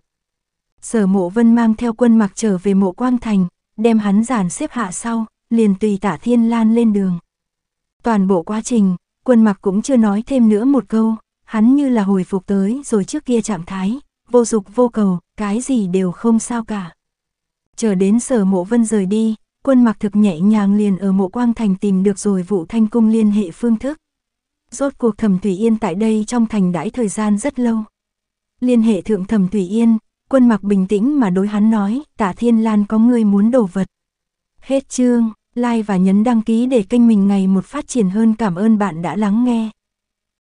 Sở mộ vân mang theo quân mặc trở về mộ quang thành, đem hắn giản xếp hạ sau, liền tùy tả thiên lan lên đường. Toàn bộ quá trình, quân mặc cũng chưa nói thêm nữa một câu, hắn như là hồi phục tới rồi trước kia trạng thái, vô dục vô cầu, cái gì đều không sao cả. Chờ đến sở mộ vân rời đi, quân mặc thực nhẹ nhàng liền ở mộ quang thành tìm được rồi vụ thanh cung liên hệ phương thức. Rốt cuộc thẩm Thủy Yên tại đây trong thành đãi thời gian rất lâu. Liên hệ thượng thẩm Thủy Yên, quân mặc bình tĩnh mà đối hắn nói, tả thiên lan có người muốn đồ vật. Hết chương, like và nhấn đăng ký để kênh mình ngày một phát triển hơn cảm ơn bạn đã lắng nghe.